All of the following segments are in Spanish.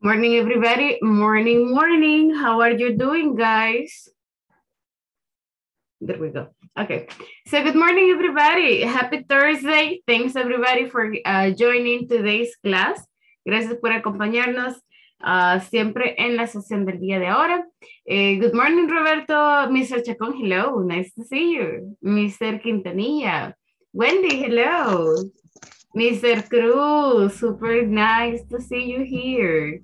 Morning, everybody. Morning, morning. How are you doing, guys? There we go. Okay. So good morning, everybody. Happy Thursday. Thanks, everybody, for uh, joining today's class. Gracias por acompañarnos uh, siempre en la sesión del día de ahora. Eh, good morning, Roberto. Mr. Chacón, hello. Nice to see you. Mr. Quintanilla. Wendy, hello. Mr. Cruz, super nice to see you here.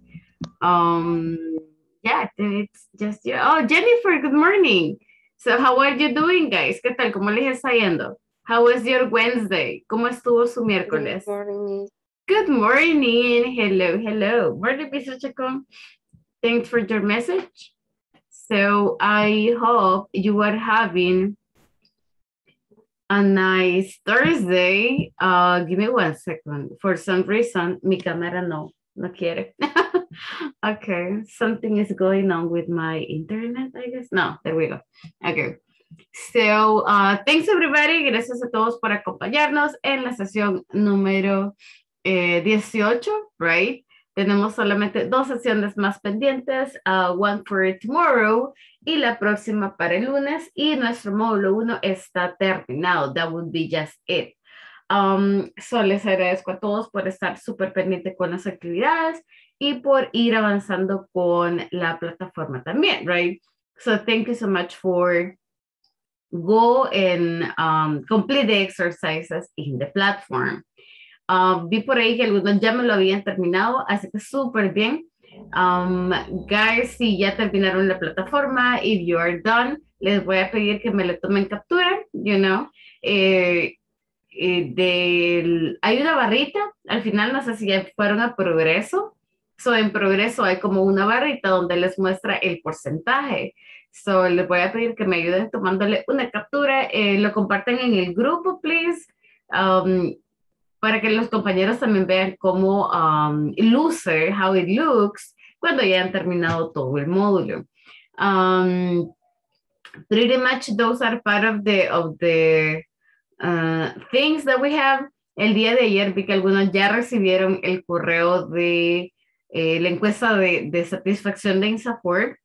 Um, yeah, it's just you. Oh, Jennifer, good morning. So, how are you doing, guys? ¿Qué tal? ¿Cómo les está yendo? How was your Wednesday? ¿Cómo estuvo su miércoles? Good morning. Good morning. Hello, hello. Morning, Mr. Chacon. Thanks for your message. So, I hope you are having a nice Thursday. Uh, give me one second. For some reason, mi camera no, no quiere. okay, something is going on with my internet, I guess. No, there we go. Okay. So, uh, thanks everybody. Gracias a todos por acompañarnos en la sesión número eh, 18, right? Tenemos solamente dos sesiones más pendientes, uh, one for tomorrow y la próxima para el lunes y nuestro módulo 1 está terminado. That would be just it. Um, so les agradezco a todos por estar súper pendiente con las actividades y por ir avanzando con la plataforma también, right? So thank you so much for go and um, complete the exercises in the platform. Um, vi por ahí que algunos ya me lo habían terminado, así que súper bien. Um, guys, si ya terminaron la plataforma, if you are done, les voy a pedir que me le tomen captura, you know. Eh, eh, del, hay una barrita, al final no sé si ya fueron a progreso. So, en progreso hay como una barrita donde les muestra el porcentaje. So, les voy a pedir que me ayuden tomándole una captura, eh, lo comparten en el grupo, please. Um, para que los compañeros también vean cómo um, luce, how it looks, cuando ya han terminado todo el módulo. Um, pretty much those are part of the, of the uh, things that we have. El día de ayer vi que algunos ya recibieron el correo de eh, la encuesta de, de satisfacción de INSAFORD.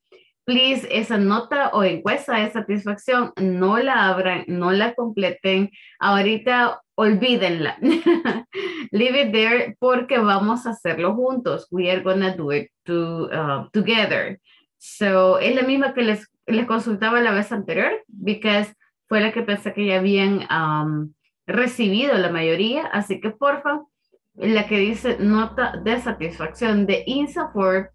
Please, esa nota o encuesta de satisfacción, no la abran, no la completen. Ahorita olvídenla. Leave it there porque vamos a hacerlo juntos. We are gonna do it to, uh, together. So, es la misma que les, les consultaba la vez anterior, because fue la que pensé que ya habían um, recibido la mayoría. Así que, porfa, la que dice nota de satisfacción de INSAFORD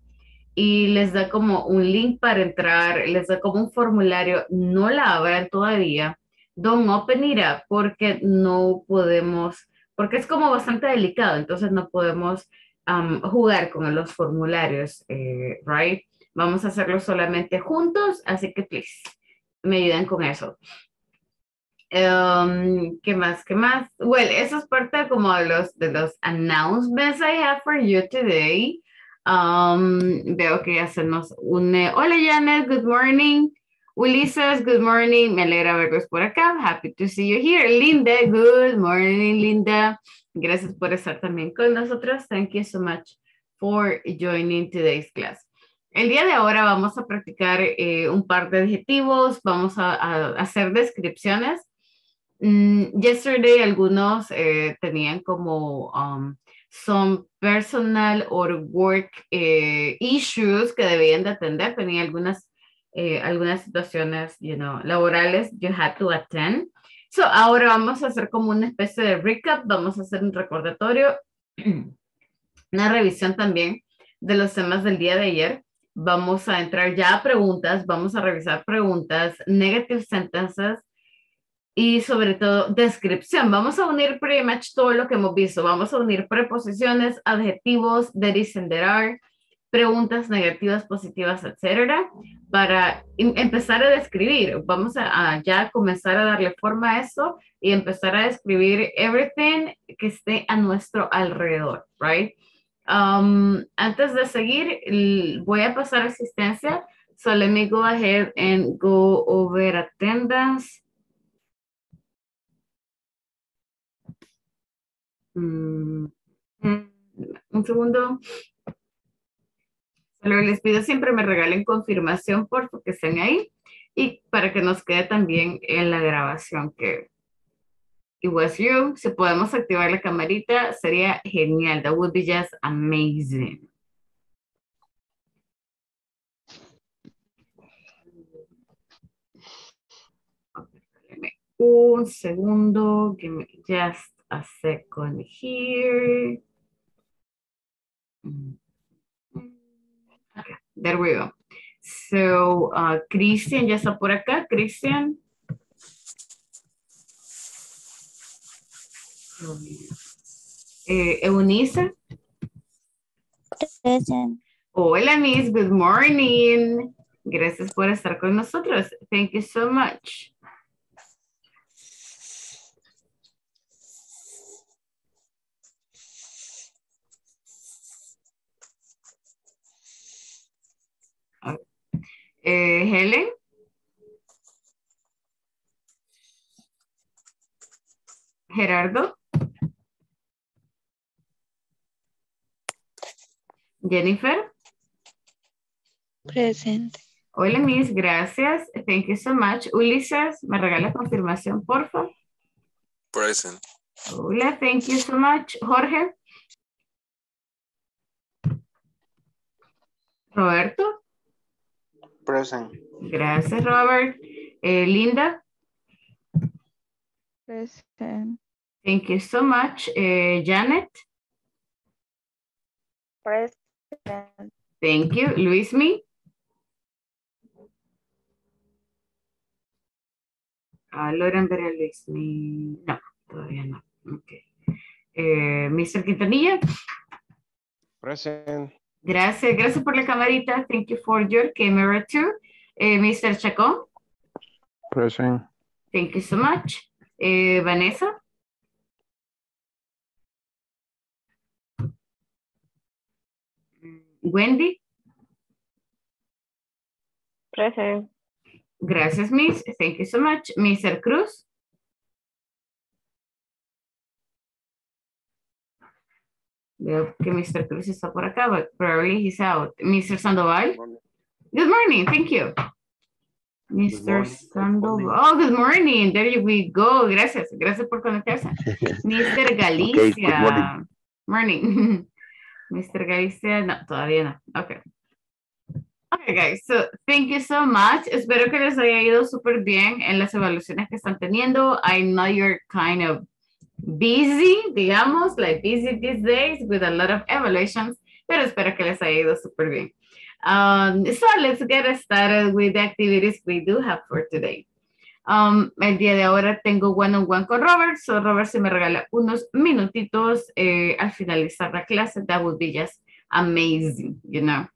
y les da como un link para entrar, les da como un formulario, no la abran todavía, don't open it up porque no podemos, porque es como bastante delicado, entonces no podemos jugar con los formularios, eh, right? Vamos a hacerlo solamente juntos, así que please, me ayuden con eso. Um, ¿Qué más? ¿Qué más? Well, eso es parte como de los, de los announcements I have for you today. Um, veo que ya se nos une. Hola Janet, good morning. Ulises, good morning. Me alegra verlos por acá. Happy to see you here. Linda, good morning, Linda. Gracias por estar también con nosotros. Thank you so much for joining today's class. El día de ahora vamos a practicar eh, un par de adjetivos, vamos a hacer descripciones. Mm, yesterday algunos eh, tenían como um, some personal or work eh, issues que debían de atender, tenía algunas, eh, algunas situaciones, you know, laborales you had to attend. So, ahora vamos a hacer como una especie de recap, vamos a hacer un recordatorio, una revisión también de los temas del día de ayer. Vamos a entrar ya a preguntas, vamos a revisar preguntas, negative sentences, y sobre todo descripción. Vamos a unir pretty much todo lo que hemos visto. Vamos a unir preposiciones, adjetivos, there is and there are, preguntas negativas, positivas, etcétera, para empezar a describir. Vamos a, a, ya comenzar a darle forma a eso y empezar a describir everything que esté a nuestro alrededor, right? Um, antes de seguir, voy a pasar asistencia. So let me go ahead and go over attendance. Mm, un segundo. Pero les pido siempre me regalen confirmación por que estén ahí y para que nos quede también en la grabación que it was you. Si podemos activar la camarita, sería genial. That would be just amazing. Un segundo, give me just a second here. Okay, there we go. So, uh, Christian ya está por acá. Christian. Eh, Eunice. Present. Hola, Miss. Good morning. Gracias por estar con nosotros. Thank you so much. Eh, Helen. Gerardo. Jennifer. Present. Hola, Miss, gracias. Thank you so much. Ulises, ¿me regala confirmación, por favor? Present. Hola, thank you so much. Jorge. Roberto. Present. Gracias, Robert. Eh, Linda. Present. Thank you so much. Eh, Janet. Present. Thank you. Luismi. Ah, logran ver a Luismi. No, todavía no. Okay. Eh, Mr. Quintanilla. Present. Gracias, gracias por la camarita. Thank you for your camera too. Eh, Mr. Chacón. Present. Thank you so much. Eh, Vanessa. Wendy. Present. Gracias, Miss. Thank you so much. Mr. Cruz. Veo que Mr. Cruz está por acá, but probably he's out. Mr. Sandoval. Good morning. Thank you. Mr. Sandoval. Oh, good morning. There you we go. Gracias. Gracias por conectarse. Mr. Galicia. morning. morning. Mr. Galicia, no, todavía no. Okay. Okay, guys. So, thank you so much. Espero que les haya ido súper bien en las evaluaciones que están teniendo. I know you're kind of busy, digamos, like busy these days with a lot of evaluations, pero espero que les haya ido súper bien. Um, so, let's get started with the activities we do have for today. Um, el día de ahora tengo one-on-one con Robert, so Robert se me regala unos minutitos eh, al finalizar la clase, that would be just amazing, you know,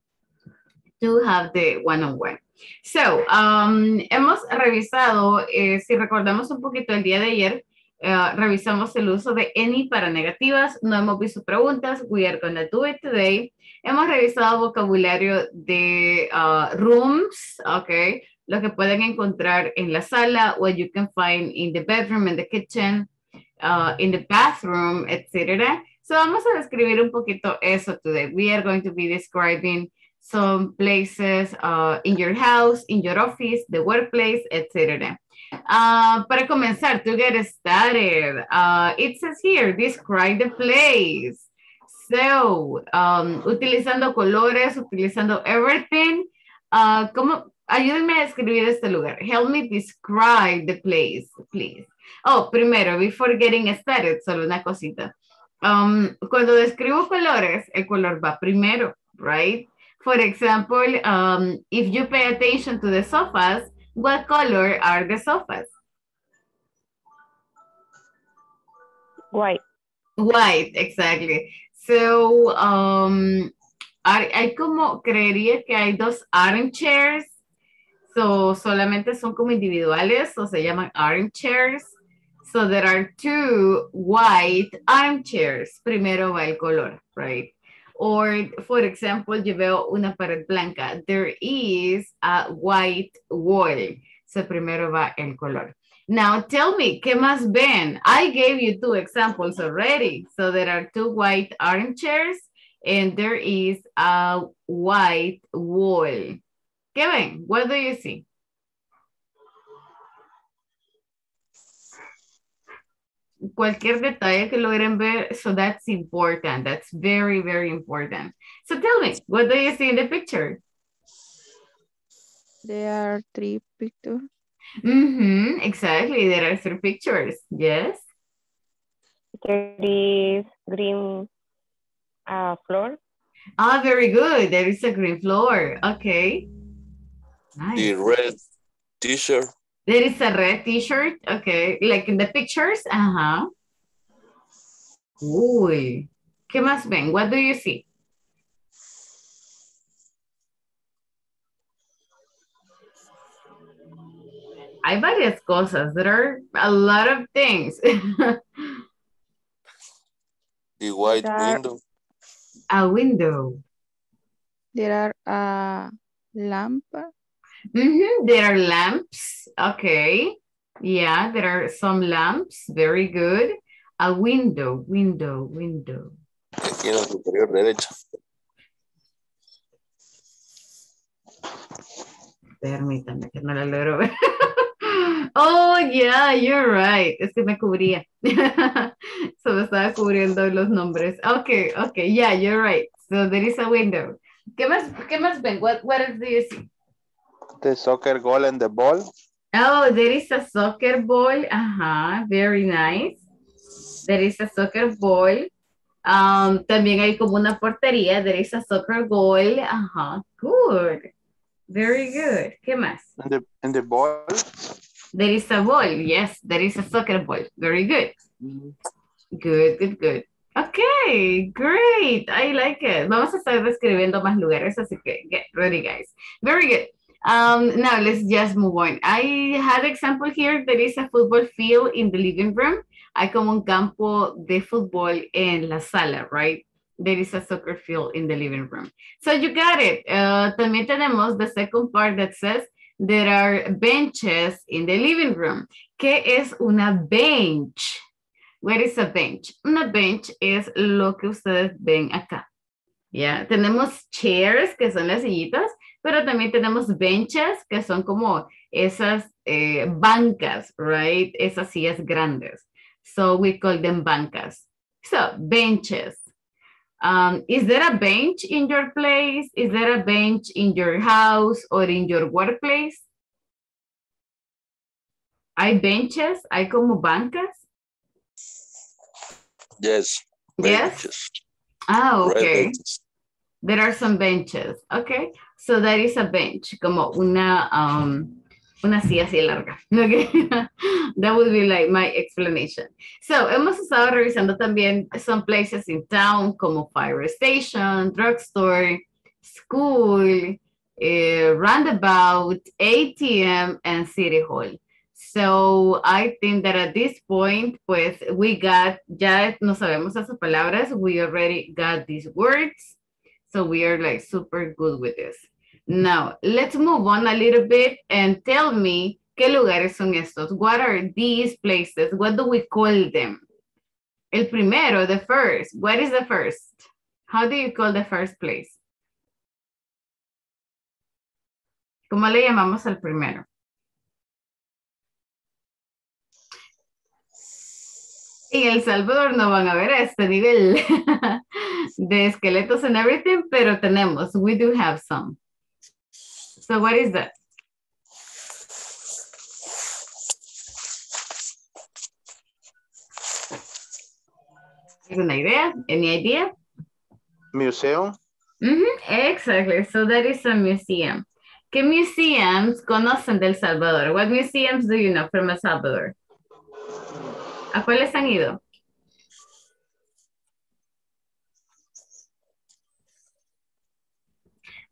to have the one-on-one. So, um, hemos revisado, eh, si recordamos un poquito el día de ayer, eh, revisamos el uso de any para negativas, no hemos visto preguntas, we are gonna do it today. Hemos revisado vocabulario de uh, rooms, ok, lo que pueden encontrar en la sala, what you can find in the bedroom, in the kitchen, uh, in the bathroom, etc. So vamos a describir un poquito eso today. We are going to be describing some places uh, in your house, in your office, the workplace, etc. Uh, para comenzar, to get started, uh, it says here, describe the place. So, um, utilizando colores, utilizando everything, uh, ¿cómo, ayúdenme a describir este lugar. Help me describe the place, please. Oh, primero, before getting started, solo una cosita. Um, cuando describo colores, el color va primero, right? For example, um, if you pay attention to the sofas, what color are the sofas? White. White, exactly. So, um, hay, hay como, creería que hay dos armchairs So, solamente son como individuales o se llaman armchairs. So, there are two white armchairs. Primero va el color, right? Or, for example, yo veo una pared blanca. There is a white wall. So, primero va el color. Now, tell me, ¿qué más ven? I gave you two examples already. So, there are two white armchairs and there is a white wall. ¿Qué ven? What do you see? Cualquier detalle que logren ver, so that's important. That's very, very important. So tell me, what do you see in the picture? There are three pictures. Mm-hmm, exactly. There are three pictures. Yes. There is green uh, floor. Ah, very good. There is a green floor. Okay. The red t-shirt. There is a red t-shirt. Okay. Like in the pictures. Uh-huh. Uy. ¿Qué más ven? What do you see? Hay varias cosas. There are a lot of things. The white There window. a window. There are a lamp. Mhm, There are lamps. Okay. Yeah, there are some lamps. Very good. A window, window, window. Aquí en la superior derecha. Permítame que no la logro ver. Oh, yeah, you're right. Es que me cubría. Me estaba cubriendo los nombres. Okay, okay, yeah, you're right. So there is a window. ¿Qué más, qué más ven? What, what else do you see? The soccer goal and the ball. Oh, there is a soccer ball. Ajá, very nice. There is a soccer ball. Um, también hay como una portería. There is a soccer goal. Ajá, good. Very good. ¿Qué más? And the, and the ball. There is a ball. Yes, there is a soccer ball. Very good. Good, good, good. Okay, great. I like it. Vamos a estar describiendo más lugares, así que get ready, guys. Very good. Um, now let's just move on. I had example here. There is a football field in the living room. Hay como un campo de fútbol en la sala, right? There is a soccer field in the living room. So you got it. Uh, también tenemos the second part that says there are benches in the living room. ¿Qué es una bench? What is a bench? Una bench es lo que ustedes ven acá. Ya, tenemos chairs, que son las sillitas, pero también tenemos benches, que son como esas eh, bancas, right? Esas sillas grandes. So we call them bancas. So, benches. Um, is there a bench in your place? Is there a bench in your house or in your workplace? ¿Hay benches? ¿Hay como bancas? Yes. Yes? benches, Ah, red okay. There are some benches. Okay. So that is a bench, como una, um, una silla así larga. Okay. that would be like my explanation. So, hemos estado revisando también some places in town como fire station, drugstore, school, eh, roundabout, ATM, and city hall. So I think that at this point, pues we got, ya no sabemos esas palabras, we already got these words. So we are like super good with this. Now, let's move on a little bit and tell me qué lugares son estos. What are these places? What do we call them? El primero, the first. What is the first? How do you call the first place? ¿Cómo le llamamos al primero? En El Salvador no van a ver a este nivel de esqueletos and everything, pero tenemos, we do have some. So what is that? ¿Alguna idea? Any idea? Museum. Mhm, exactly. So that is a museum. ¿Qué museums conocen del Salvador? What museums do you know from El Salvador? ¿A cuáles han ido?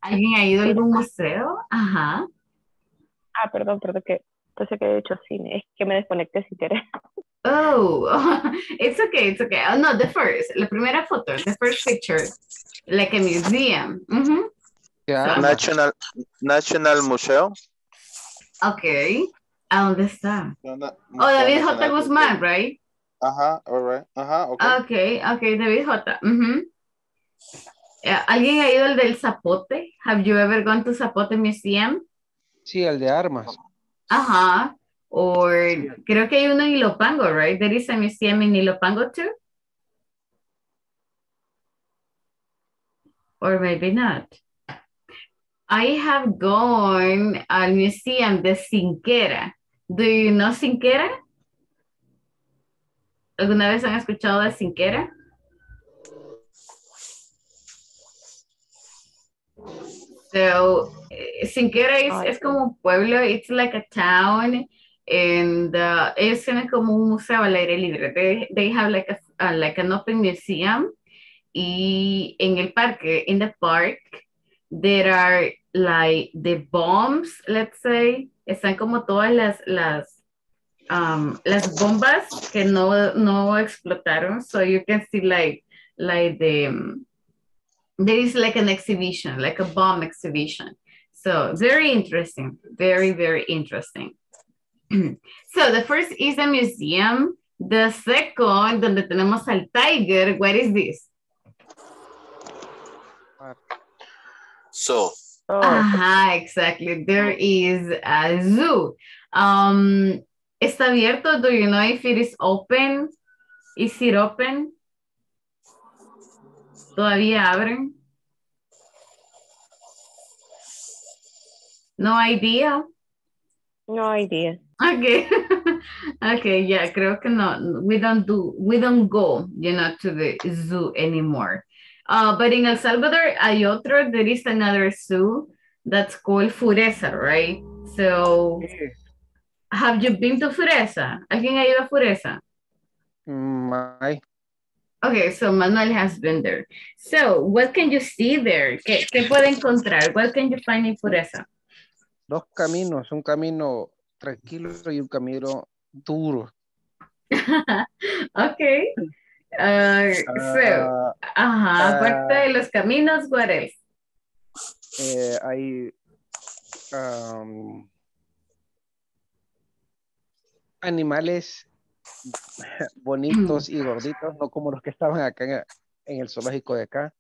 ¿Alguien ha ido a algún museo? Ajá. Ah, perdón, perdón, que pensé que he dicho cine. Es que me desconecté sin querer. Oh, it's okay, it's okay. Oh, no, the first, la primera foto, the first picture, like a museum. Mhm. Yeah. National, National Museum. Okay. ¿A dónde está? No, no, Oh, David J. Guzmán, right? Ajá, all right. Ajá, okay. Okay, okay, David J. Mhm. Eh, ¿Alguien ha ido al del Zapote? Have you ever gone to Zapote Museum? Sí, el de armas. Ajá. Or creo que hay uno en Ilopango, right? There is a museum in Ilopango too? Or maybe not. I have gone al museum de Sinquera. Do you know Sinquera? ¿Alguna vez han escuchado de Sinquera? So, eh, Sinquera es, Ay, es como un pueblo, it's like a town, and uh, ellos tienen como un museo al aire libre. They, they have like, a, uh, like an open museum, y en el parque, in the park, there are like the bombs, let's say, están como todas las, las, um, las bombas que no, no explotaron, so you can see like, like the, um, there is like an exhibition, like a bomb exhibition. So very interesting, very, very interesting. so the first is a museum. The second, donde tenemos al tiger, what is this? So, Oh, Ajá, exactly. There is a zoo. Um, ¿Está abierto? Do you know if it is open? Is it open? ¿Todavía abren? No idea. no idea. Okay. okay, yeah, creo que no. We don't do, we don't go, you know, to the zoo anymore. Uh, but in El Salvador, hay otro, there is another zoo that's called Fureza, right? So, have you been to Fureza? ¿Alguien ha ido a Fureza? Mm, ay, Okay, so Manuel has been there. So, what can you see there? ¿Qué, qué puede encontrar? What can you find in Fureza? dos caminos, un camino tranquilo y un camino duro. okay. Uh, so, Ah, ajá, aparte de los caminos, what else? eh, hay am, animales bonitos y gorditos, no como los que estaban acá en, en el zoológico de acá.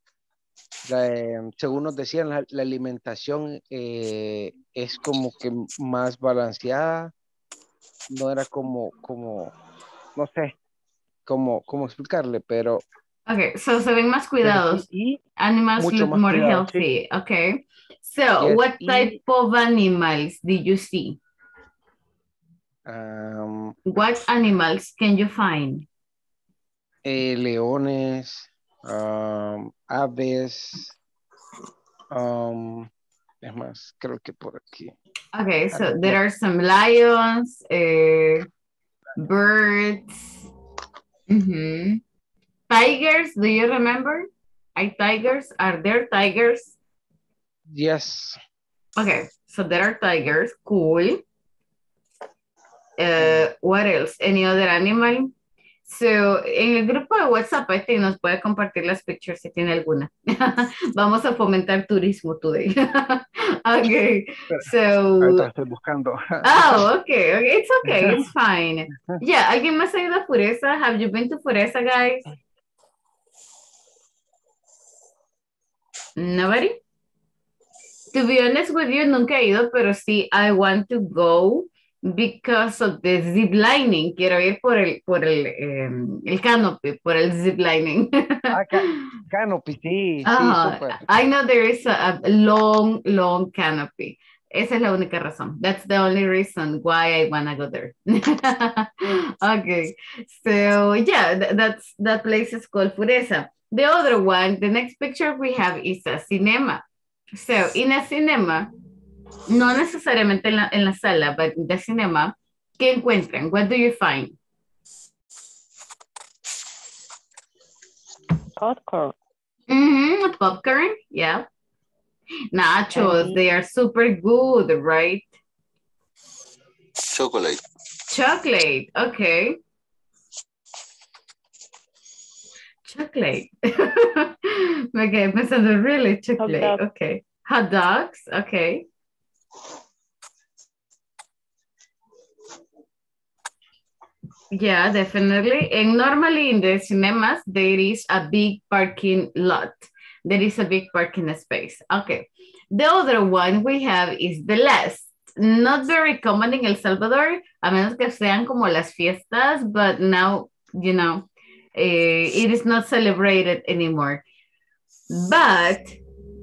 La, eh, según nos decían, la, la alimentación eh, es como que más balanceada, no era como, como, no sé, cómo, cómo explicarle, pero Okay, so se ven más cuidados. y Animals Mucho look más more sí. healthy. Okay. So, Yes, what y- type of animals did you see? am, What animals can you find? eh, leones, am, aves, am, es más, creo que por aquí. Okay, so there are some lions, uh, birds, mhm. tigers. Do you remember? Hay tigers. Are there tigers? Yes, Okay, so there are tigers. Cool. Uh, what else? Any other animal? So, en el grupo de WhatsApp, I think nos puede compartir las pictures si tiene alguna. Vamos a fomentar turismo today. okay, so. ahorita estoy buscando. Oh, okay, okay, it's okay, it's fine. Yeah, ¿alguien más ha ido a Fureza? Have you been to Fureza, guys? Nobody? To be honest with you, nunca he ido, pero sí, I want to go because of the zip lining. Quiero ir por el, por el, em, el canopy, por el zip lining. Ah, ca- canopy, sí, sí, Ajá. súper. I know there is a, a long, long canopy. Esa es la única razón. That's the only reason why I wanna go there. okay, so yeah, th- that's that place is called Pureza. The other one, the next picture we have is a cinema. So in a cinema, no necesariamente en la, en la sala, but the cinema, ¿qué encuentran? What do you find? Popcorn. Mm-hmm, popcorn, yeah. Nachos, they are super good, right? chocolate. Chocolate, okay. Chocolate. Me quedé pensando, really, chocolate, okay. Hot dogs, okay. Yeah, definitely. And normally in the cinemas, there is a big parking lot. there is a big parking space. Okay. The other one we have is the last. Not very common in El Salvador, a menos que sean como las fiestas, but now, you know, eh, it is not celebrated anymore. But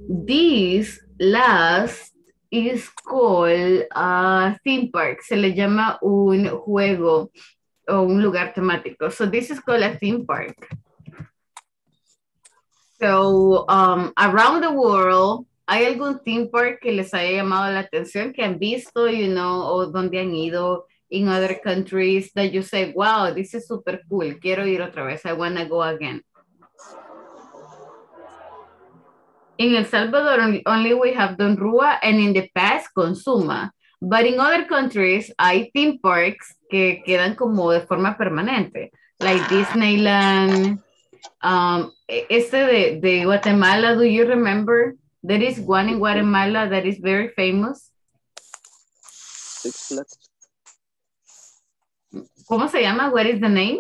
this last is called a theme park. Se le llama un juego o un lugar temático. So this is called a theme park. So um, around the world, ¿hay algún theme park que les haya llamado la atención, que han visto, you know, o donde han ido in other countries that you say, wow, this is super cool, quiero ir otra vez, I wanna go again? In El Salvador, only, we have Don Rua and in the past, Consuma. But in other countries, hay theme parks que quedan como de forma permanente, like Disneyland, um, este de, de Guatemala, do you remember? There is one in Guatemala that is very famous. Six Flags. ¿Cómo se llama? What is the name?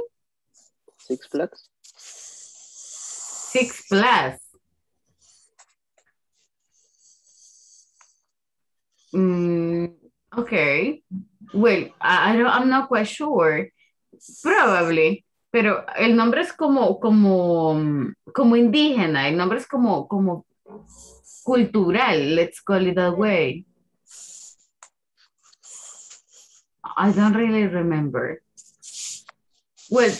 Six Flags. Six Flags. Mm, okay. Well, I, don't, I'm not quite sure. Probably. Pero el nombre es como, como, mm, como indígena, el nombre es como, como cultural, let's call it that way. I don't really remember. Well,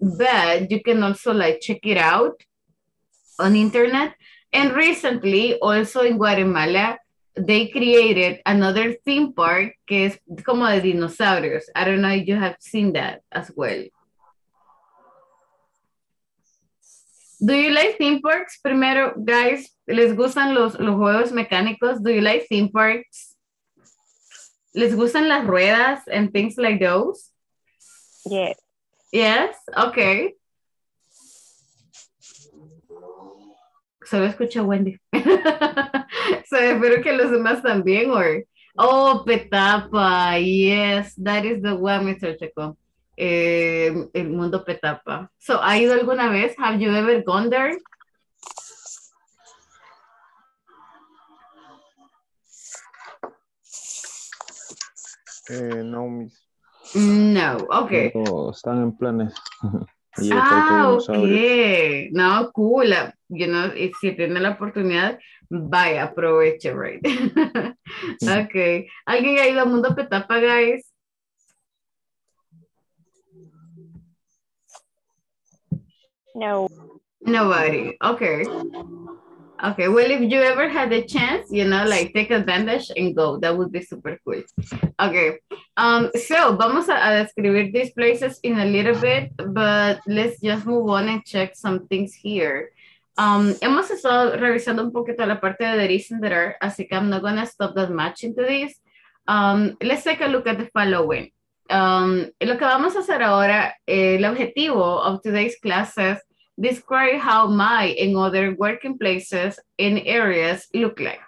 but you can also like check it out on internet. And recently, also in Guatemala, they created another theme park que es como de dinosaurios. I don't know if you have seen that as well. Do you like theme parks? Primero, guys, ¿les gustan los, los juegos mecánicos? Do you like theme parks? ¿Les gustan las ruedas and things like those? Yes. Yes, okay. Solo escucho a Wendy. so, espero que los demás también, or... Oh, Petapa, yes, that is the one, Mr. Checo. Eh, el mundo Petapa. So, ¿ha ido alguna vez? Have you ever gone there? Eh, no, mis. No, okay. pero están en planes. Y Ah, ok. No, cool. You know, y si tiene la oportunidad, vaya, aproveche, right? ok. ¿Alguien ha ido a Mundo Petapa, guys? No. Nobody. Okay. Okay. Well, if you ever had the chance, you know, like take advantage and go. That would be super cool. Okay. Um, so vamos a, a describir these places in a little bit, but let's just move on and check some things here. Um, hemos estado revisando un poquito la parte de and there are, así que I'm not gonna stop that much into this. Um, let's take a look at the following. Um, lo que vamos a hacer ahora, eh, el objetivo of today's classes describe how my and other working places in areas look like.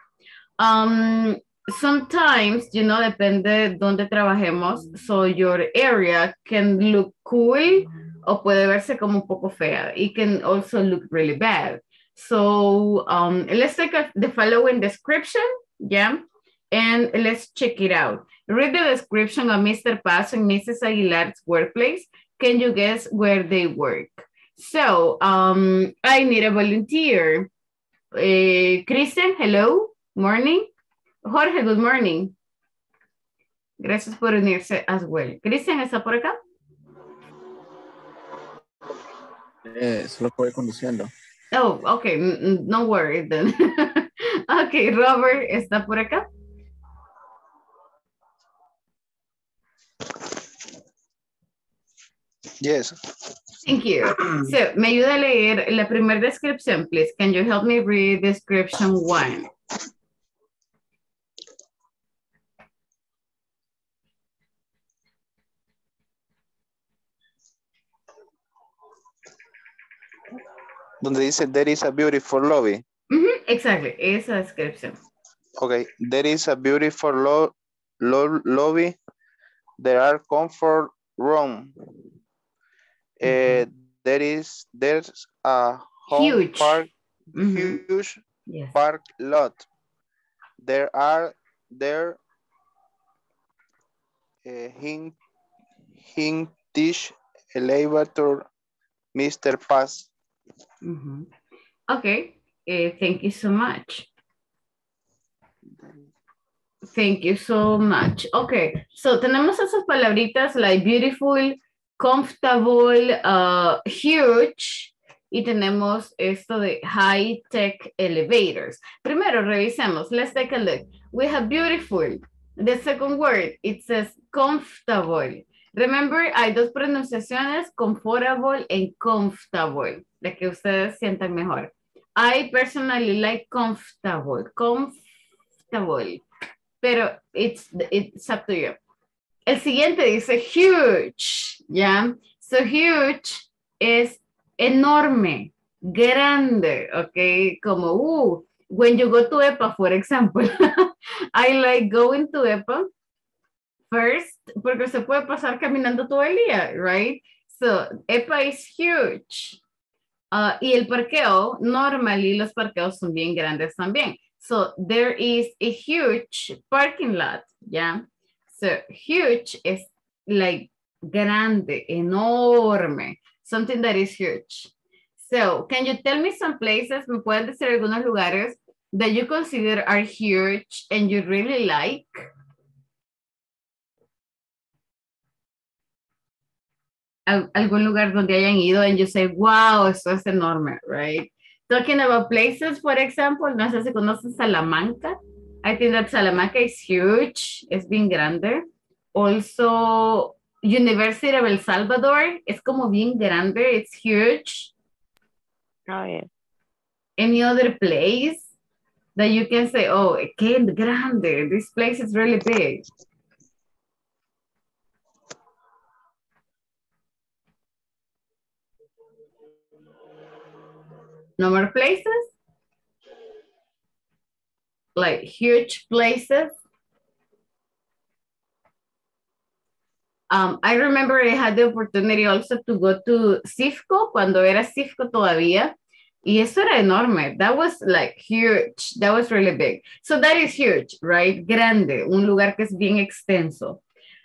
Um, sometimes, you know, depende donde trabajemos, so your area can look cool o puede verse como un poco fea. It can also look really bad. So um, let's take a, the following description, yeah, and let's check it out. Read the description of Mr. Paz and Mrs. Aguilar's workplace. Can you guess where they work? So, um, I need a volunteer. Christian, hello, morning. Jorge, good morning. Gracias por unirse as well. Christian, ¿está por acá? Eh, solo voy conduciendo. Oh, n- no worry then. okay, Robert, ¿está por acá? Yes. Thank you. So, me ayuda a leer la primera descripción, please. Can you help me read description one? Donde dice, there is a beautiful lobby. Mhm, exactly, esa descripción. Okay, there is a beautiful lo lo lobby. There are comfort room. Eh, there is, there's a Huge. park. Mhm. huge Yes. park lot. There are there uh, hing Hintish elevator Mr. Pass. Mhm. Okay, eh, thank you so much. Thank you so much. Okay, so tenemos esas palabritas like beautiful, comfortable, uh, huge, y tenemos esto de high tech elevators. Primero revisemos. Let's take a look. We have beautiful. The second word, it says comfortable. Remember, hay dos pronunciaciones, comfortable and comfortable, la que ustedes sientan mejor. I personally like comfortable, comfortable, pero it's, it's up to you. El siguiente dice huge, ¿ya? So huge es enorme, grande, ¿ok? Como, uh, when you go to EPA, for example, I like going to EPA first, porque se puede pasar caminando todo el día, right? So, EPA is huge. Uh, y el parqueo, normally los parqueos son bien grandes también. So, there is a huge parking lot, ¿ya? So, huge is like grande, enorme, something that is huge. So, can you tell me some places, me pueden decir algunos lugares that you consider are huge and you really like? Al- algún lugar donde hayan ido and you say, wow, esto es enorme, right? Talking about places, for example, no sé si conocen Salamanca. I think that Salamanca is huge, es bien grande. Also, University of El Salvador es como bien grande, it's huge. Ah, yeah. Any other place that you can say, oh, qué grande, this place is really big. No more places? Like huge places? Um, I remember I had the opportunity also to go to CIFCO cuando era CIFCO todavía. Y eso era enorme. That was like huge. That was really big. So that is huge, right? Grande. Un lugar que es bien extenso.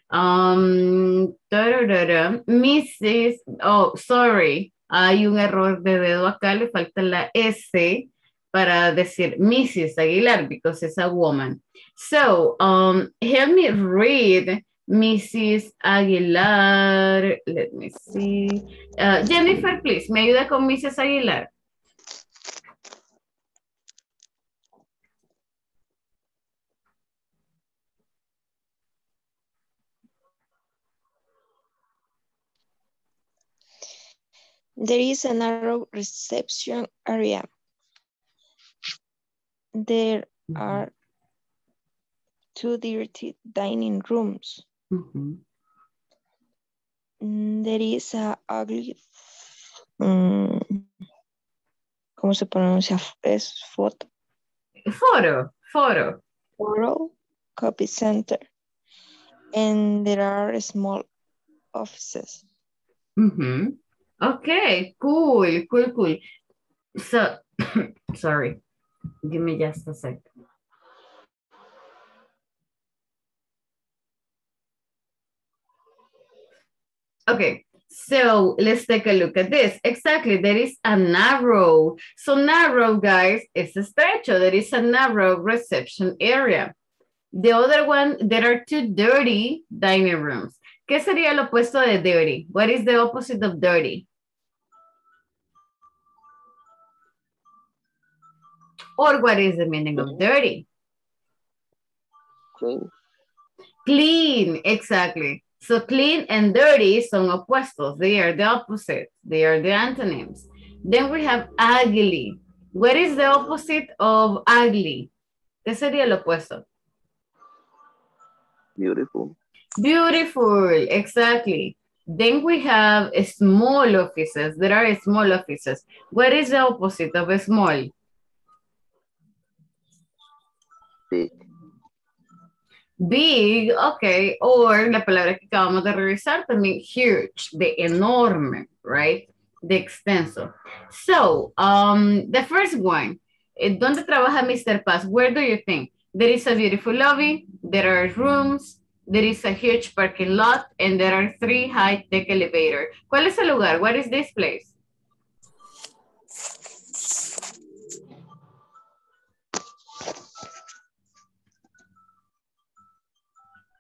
Um, tararara. Mrs. Oh, sorry. Hay un error de dedo acá. Le falta la S para decir Mrs. Aguilar because it's a woman. So, um, help me read Mrs. Aguilar. Let me see. Uh, Jennifer, please, me ayuda con Mrs. Aguilar. There is a narrow reception area. There are two dirty dining rooms. Ujú. Mm, There is a ugly, mm, ¿cómo se pronuncia? Es foto, Foro, foro. photo copy center. And there are small offices. Ujú. Okay, cool, cool, cool. So, sorry. Give me just a sec. Okay, so let's take a look at this. Exactly, there is a narrow. So narrow, guys, is estrecho. There is a narrow reception area. The other one, there are two dirty dining rooms. ¿Qué sería el opuesto de dirty? What is the opposite of dirty? Or what is the meaning of mm-hmm. dirty? Clean. Clean, exactly. So clean and dirty son opuestos. They are the opposite. They are the antonyms. Then we have ugly. What is the opposite of ugly? ¿Qué sería el opuesto? Beautiful. Beautiful, exactly. Then we have small offices. There are small offices. What is the opposite of a small? Big. Big, okay. Or la palabra que acabamos de revisar también huge, de enorme, right? de extenso. So, um, the first one, eh, ¿dónde trabaja Mr. Paz? Where do you think? There is a beautiful lobby, there are rooms, there is a huge parking lot, and there are three high-tech elevator. ¿Cuál es el lugar? What is this place?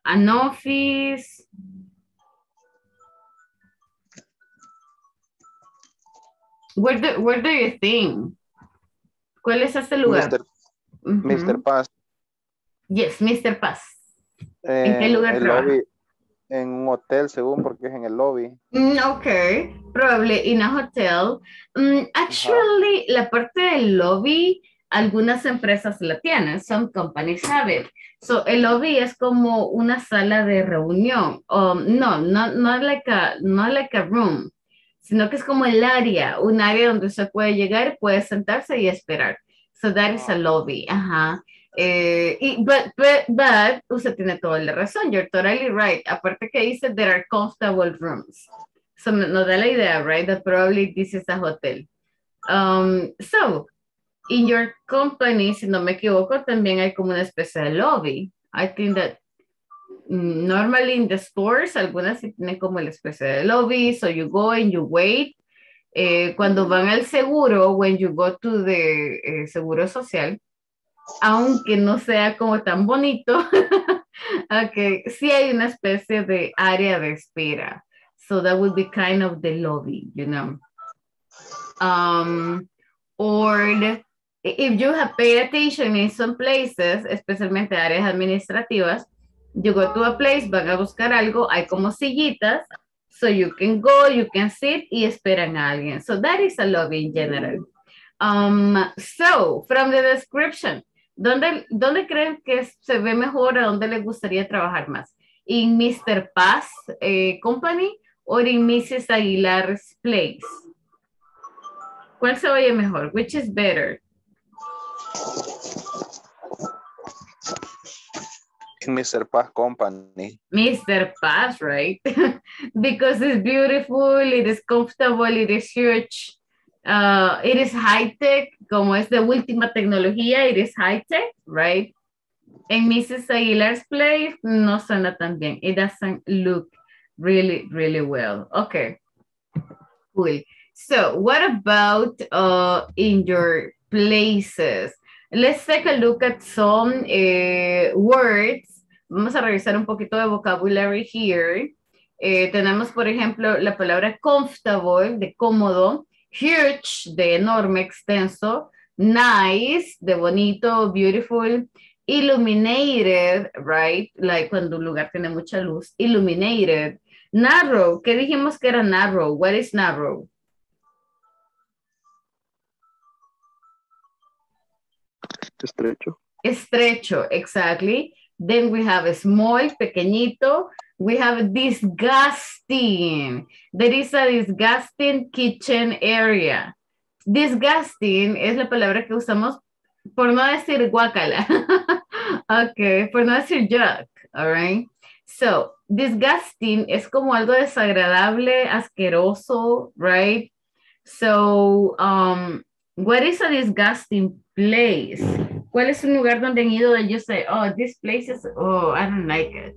An office. Where do, where do you think? ¿Cuál es este lugar? Mr. Paz. Yes, Mr. Paz. ¿En qué lugar el trabaja? lobby, en un hotel, según, porque es en el lobby. Mm, okay, probably in a hotel. Mm, actually, la parte del lobby, algunas empresas la tienen, some companies have it. So, el lobby es como una sala de reunión. Um, no, no, no like a, no like a room, sino que es como el área, un área donde usted puede llegar, puede sentarse y esperar. So, that is a lobby. Ajá. Eh, y, but, but, but, usted tiene toda la razón, you're totally right. Aparte que dice, there are comfortable rooms. So, no nos da la idea, right? That probably this is a hotel. Um, so, in your company, si no me equivoco, también hay como una especie de lobby. I think that normally in the stores, algunas sí tienen como la especie de lobby, so you go and you wait. Eh, cuando van al seguro, when you go to the eh, seguro social, aunque no sea como tan bonito, okay, sí hay una especie de área de espera. So that would be kind of the lobby, you know. Um, or if you have paid attention in some places, especialmente áreas administrativas, you go to a place, van a buscar algo, hay como sillitas, so you can go, you can sit y esperan a alguien. So that is a lobby in general. Um, so, from the description, ¿dónde, ¿dónde creen que se ve mejor a dónde les gustaría trabajar más? ¿In Mr. Paz eh, Company o in Mrs. Aguilar's Place? ¿Cuál se oye mejor? Which is better? Mr. Paz Company. Mr. Paz, right? because it's beautiful, it is comfortable, it is huge, uh, it is high tech, como es de última tecnología, it is high tech, right? En Mrs. Aguilar's place no suena tan bien. It doesn't look really, really well. Okay, cool. So what about uh, in your places? Let's take a look at some uh, words. Vamos a revisar un poquito de vocabulary here. Eh, tenemos, por ejemplo, la palabra comfortable, de cómodo, huge, de enorme, extenso, nice, de bonito, beautiful, illuminated, right? Like cuando un lugar tiene mucha luz, illuminated, narrow, ¿qué dijimos que era narrow? What is narrow? Estrecho. Estrecho, exactly. Then we have small, pequeñito. We have disgusting. There is a disgusting kitchen area. Disgusting es la palabra que usamos por no decir guacala. ok, por no decir yuck, all right? So, disgusting es como algo desagradable, asqueroso, right? So, um, what is a disgusting place? ¿Cuál es un lugar donde han ido donde you say, oh, this place is, oh, I don't like it?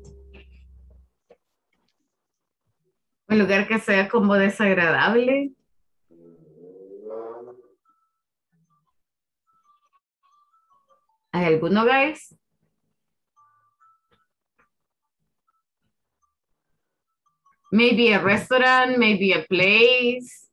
Un lugar que sea como desagradable. ¿Hay alguno, guys? Maybe a restaurant, maybe a place.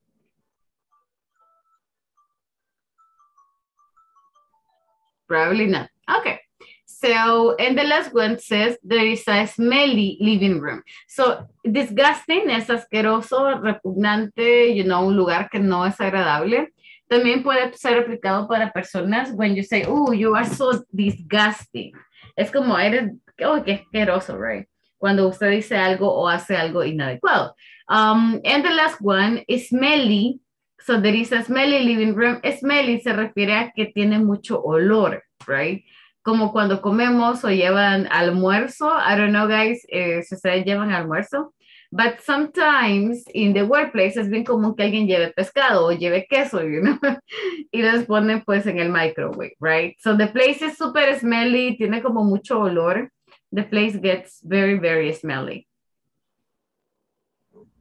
Probably not. Okay. So, and the last one says there is a smelly living room. So, disgusting es asqueroso, repugnante, you know, un lugar que no es agradable. También puede ser aplicado para personas when you say, oh, you are so disgusting. Es como eres, oh, qué asqueroso, right? Cuando usted dice algo o hace algo inadecuado. Um, and the last one smelly. So there is a smelly living room. Smelly se refiere a que tiene mucho olor, right? Como cuando comemos o llevan almuerzo. I don't know, guys, eh, si ustedes llevan almuerzo. But sometimes in the workplace es bien común que alguien lleve pescado o lleve queso, you know, y los ponen pues en el microwave, right? So the place is super smelly, tiene como mucho olor. The place gets very, very smelly.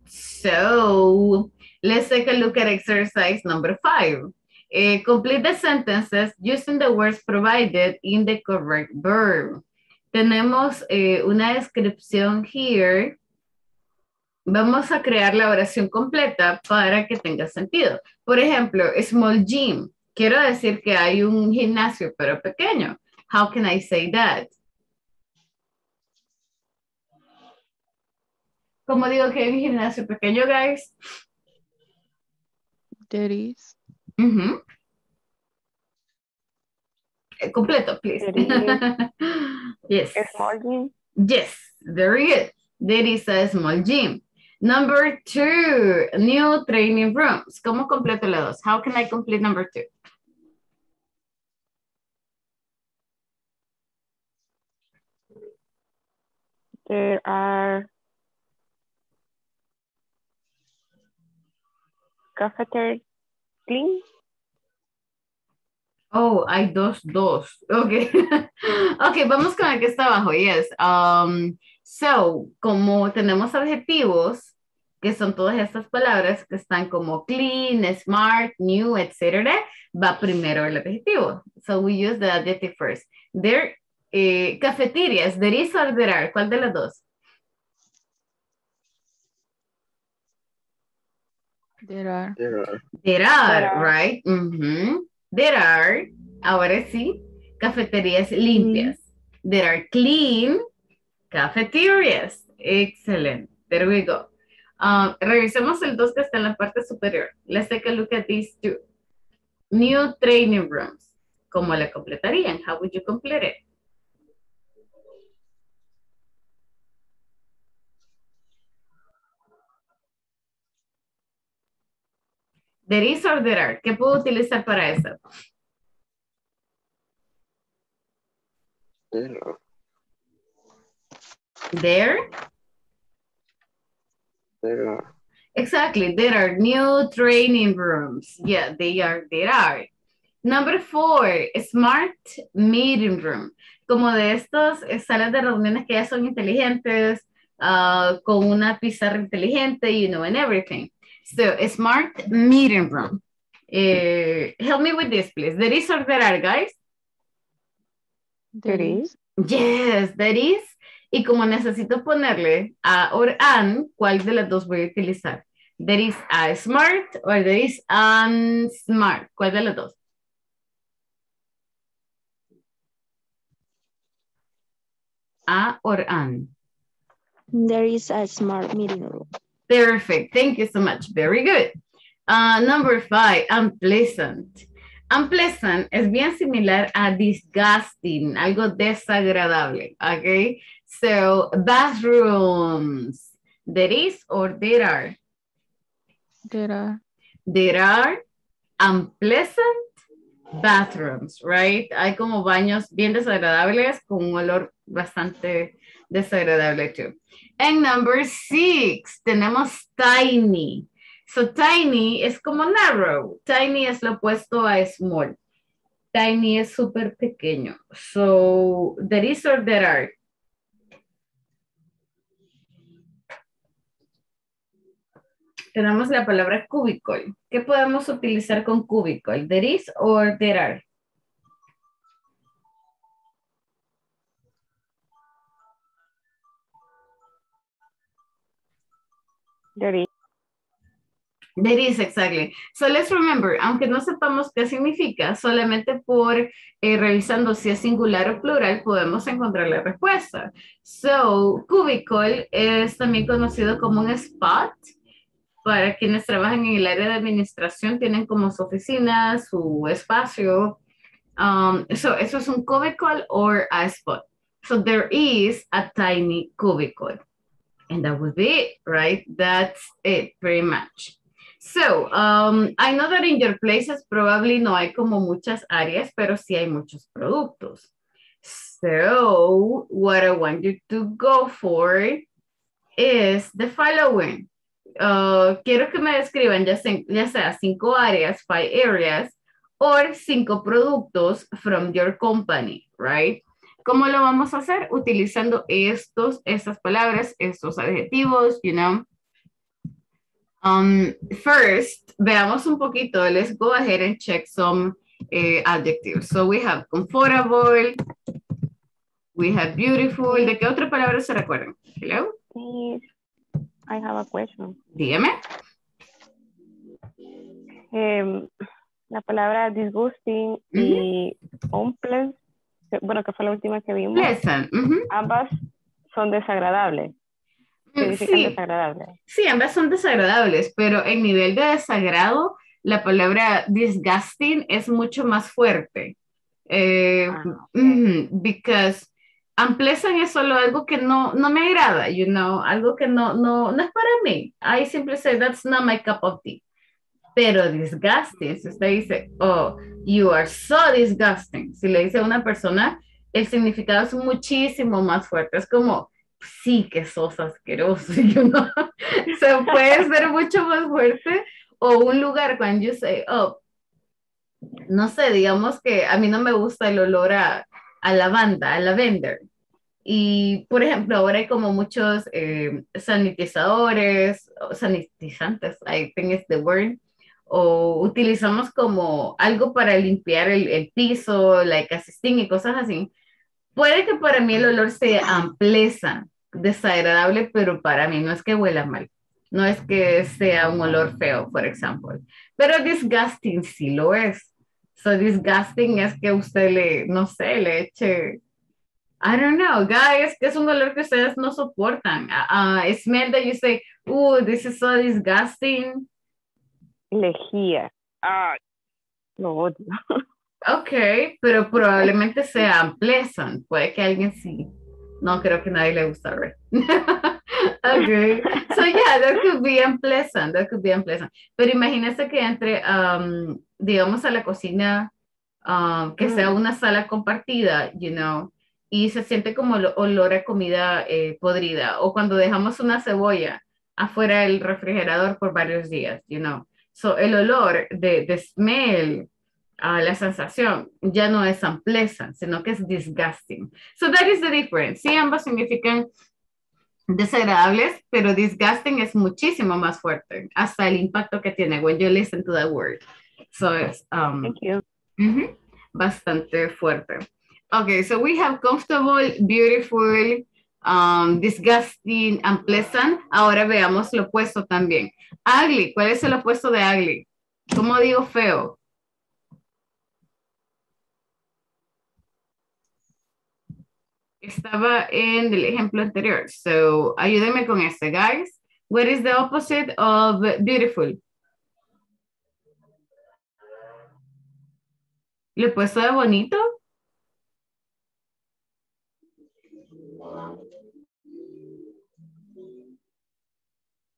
So let's take a look at exercise number five. Eh, complete the sentences using the words provided in the correct verb. Tenemos eh, una descripción here. Vamos a crear la oración completa para que tenga sentido. Por ejemplo, small gym. Quiero decir que hay un gimnasio, pero pequeño. How can I say that? ¿Cómo digo que hay un gimnasio pequeño, guys? There is. Ujú. Eh, Completo, please. There yes. Small gym. Yes, very good. There is a small gym. Number two, new training rooms. ¿Cómo completo la dos? How can I complete number two? There are cafeteria clean. Oh, hay dos, dos. Okay. okay, vamos con el que está abajo. Yes. Um, so, como tenemos adjetivos, que son todas estas palabras que están como clean, smart, new, etcétera, va primero el adjetivo. So, we use the adjective first. There, eh, cafeterias, there is or there are. ¿Cuál de las dos? There are. There are. There are, right? Mhm. There are, ahora sí, cafeterías limpias. There are clean cafeterias. Excellent. There we go. Um, revisemos el dos que está en la parte superior. Let's take a look at these two. New training rooms. ¿Cómo le completarían? How would you complete it? There is or there are. ¿Qué puedo utilizar para eso? There. There. There are. Exactly. There are new training rooms. Yeah, they are. There are. Number four, smart meeting room. Como de estos eh, salas de reuniones que ya son inteligentes, ah, con una pizarra inteligente, you know, and everything. So, a smart meeting room. Eh, help me with this, please. There is or there are, guys? There is. Yes, that is. Y como necesito ponerle a or an, ¿cuál de las dos voy a utilizar? There is a smart or there is an smart. ¿Cuál de las dos? A or an. There is a smart meeting room. Perfect. Thank you so much. Very good. Uh, number five, unpleasant. Unpleasant es bien similar a disgusting, algo desagradable. Okay. So, bathrooms. There is or there are? There are. There are unpleasant bathrooms, right? Hay como baños bien desagradables con un olor bastante desagradable too. And number six, tenemos tiny. So tiny es como narrow. Tiny es lo opuesto a small. Tiny es súper pequeño. So there is or there are. Tenemos la palabra cubicle. ¿Qué podemos utilizar con cubicle? There is or there are. There is. There is, exactly. So let's remember, aunque no sepamos qué significa, solamente por eh, revisando si es singular o plural, podemos encontrar la respuesta. So, cubicle es también conocido como un spot. Para quienes trabajan en el área de administración, tienen como su oficina, su espacio. Um, so, eso es un cubicle or a spot. So, there is a tiny cubicle. And that would be it, right? That's it, pretty much. So, um, I know that in your places probably no hay como muchas áreas, pero sí hay muchos productos. So, what I want you to go for is the following. Uh, quiero que me describan ya, se- ya sea cinco áreas, five areas, or cinco productos from your company, right? ¿Cómo lo vamos a hacer? Utilizando estos, estas palabras, estos adjetivos, you know. Um, first, veamos un poquito. Let's go ahead and check some eh, adjectives. So we have comfortable, we have beautiful. ¿De qué otra palabra se recuerdan? Hello. I have a question. dígame. Em, la palabra disgusting y unpleasant, que- bueno, que fue la última que vimos, Pleasant. ambas son desagradables. Mm, Sí, desagradables. sí, ambas son desagradables, pero en nivel de desagrado, la palabra disgusting es mucho más fuerte. Eh, Ah, because unpleasant es solo algo que no, no me agrada, you know, algo que no, no, no es para mí. I simply say that's not my cup of tea. Pero disgusting, si usted dice, oh, you are so disgusting, si le dice a una persona, el significado es muchísimo más fuerte. Es como, sí que sos asqueroso, you know? Se puede ser mucho más fuerte o un lugar cuando you say, oh, no sé, digamos que a mí no me gusta el olor a, a lavanda, a lavender. Y, por ejemplo, ahora hay como muchos eh, sanitizadores, sanitizantes, I think it's the word, o utilizamos como algo para limpiar el, el piso, like assisting y cosas así. Puede que para mí el olor sea unpleasant, desagradable, pero para mí no es que huela mal. No es que sea un olor feo, por ejemplo. Pero disgusting sí lo es. So disgusting es que usted le, no sé, le eche, I don't know, guys, que es un olor que ustedes no soportan. Uh, smell that you say, oh, this is so disgusting. Lejía. Ah, lo odio. Ok, pero probablemente sea unpleasant. Puede que alguien sí. No creo que a nadie le gusta ver. ok, so yeah, that could be unpleasant. That could be unpleasant. Pero imagínese que entre, um, digamos, a la cocina, um, que sea una sala compartida, you know, y se siente como el olor a comida eh, podrida. O cuando dejamos una cebolla afuera del refrigerador por varios días, you know. So el olor de, de smell uh, la sensación ya no es unpleasant, sino que es disgusting. So that is the difference. Sí, ambas significan desagradables, pero disgusting es muchísimo más fuerte, hasta el impacto que tiene when you listen to that word. So it's um, Thank you. bastante fuerte. Okay, so we have comfortable, beautiful, um, disgusting, unpleasant. Ahora veamos lo opuesto también. Ugly, ¿cuál es el opuesto de ugly? ¿Cómo digo feo? Estaba en el ejemplo anterior. So, ayúdenme con este, guys. What is the opposite of beautiful? ¿Le he puesto de bonito?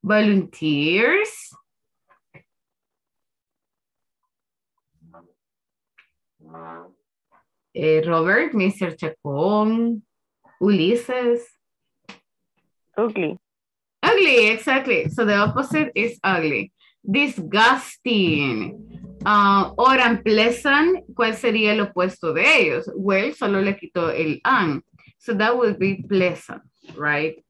Volunteers. Eh, Robert, Mr. Chacón, Ulises. Ugly. Ugly, exactly. So the opposite is ugly. Disgusting. Uh, or unpleasant, ¿cuál sería el opuesto de ellos? Well, solo le quitó el un. So that would be pleasant, right?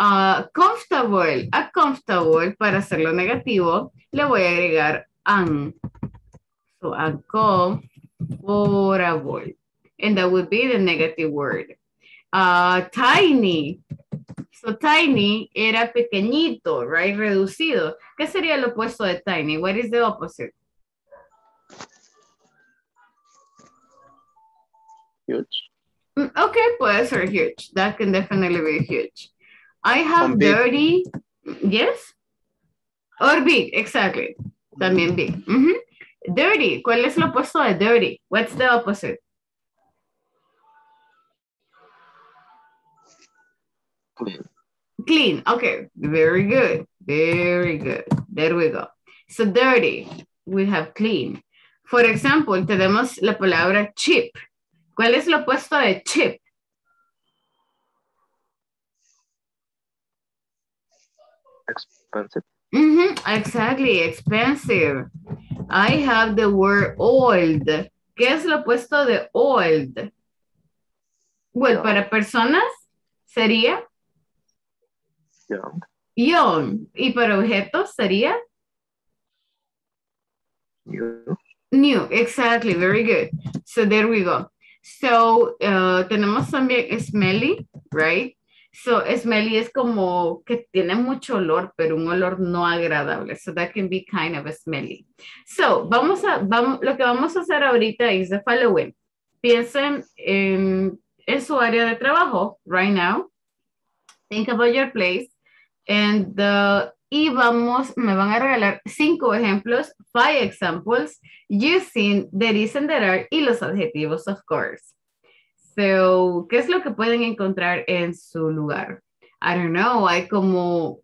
Uh, comfortable. A comfortable, para hacerlo negativo, le voy a agregar un. So uncomfortable. And that would be the negative word. Uh, tiny. So tiny era pequeñito, right? Reducido. ¿Qué sería el opuesto de tiny? What is the opposite? Huge. Mm, Okay, puede ser huge. That can definitely be huge. I have dirty. Yes? Or big, exactly. También big. Ujú. Dirty. ¿Cuál es el opuesto de dirty? What's the opposite? Clean. Clean. Okay, very good. Very good. There we go. So dirty, we have clean. For example, tenemos la palabra cheap. ¿Cuál es lo opuesto de cheap? Expensive. Mhm, exactly, expensive. I have the word old. ¿Qué es lo opuesto de old? Well, Young. para personas sería Young. young. Y para objetos sería New. new. Exactly, very good. So there we go. So uh, tenemos también smelly, right? So smelly es como que tiene mucho olor, pero un olor no agradable. So that can be kind of smelly. So vamos a, vamos, lo que vamos a hacer ahorita es the following. Piensen en, su área de trabajo right now. Think about your place. And the, y vamos, me van a regalar cinco ejemplos, five examples, using there is and there are y los adjetivos, of course. So, ¿qué es lo que pueden encontrar en su lugar? I don't know, hay como,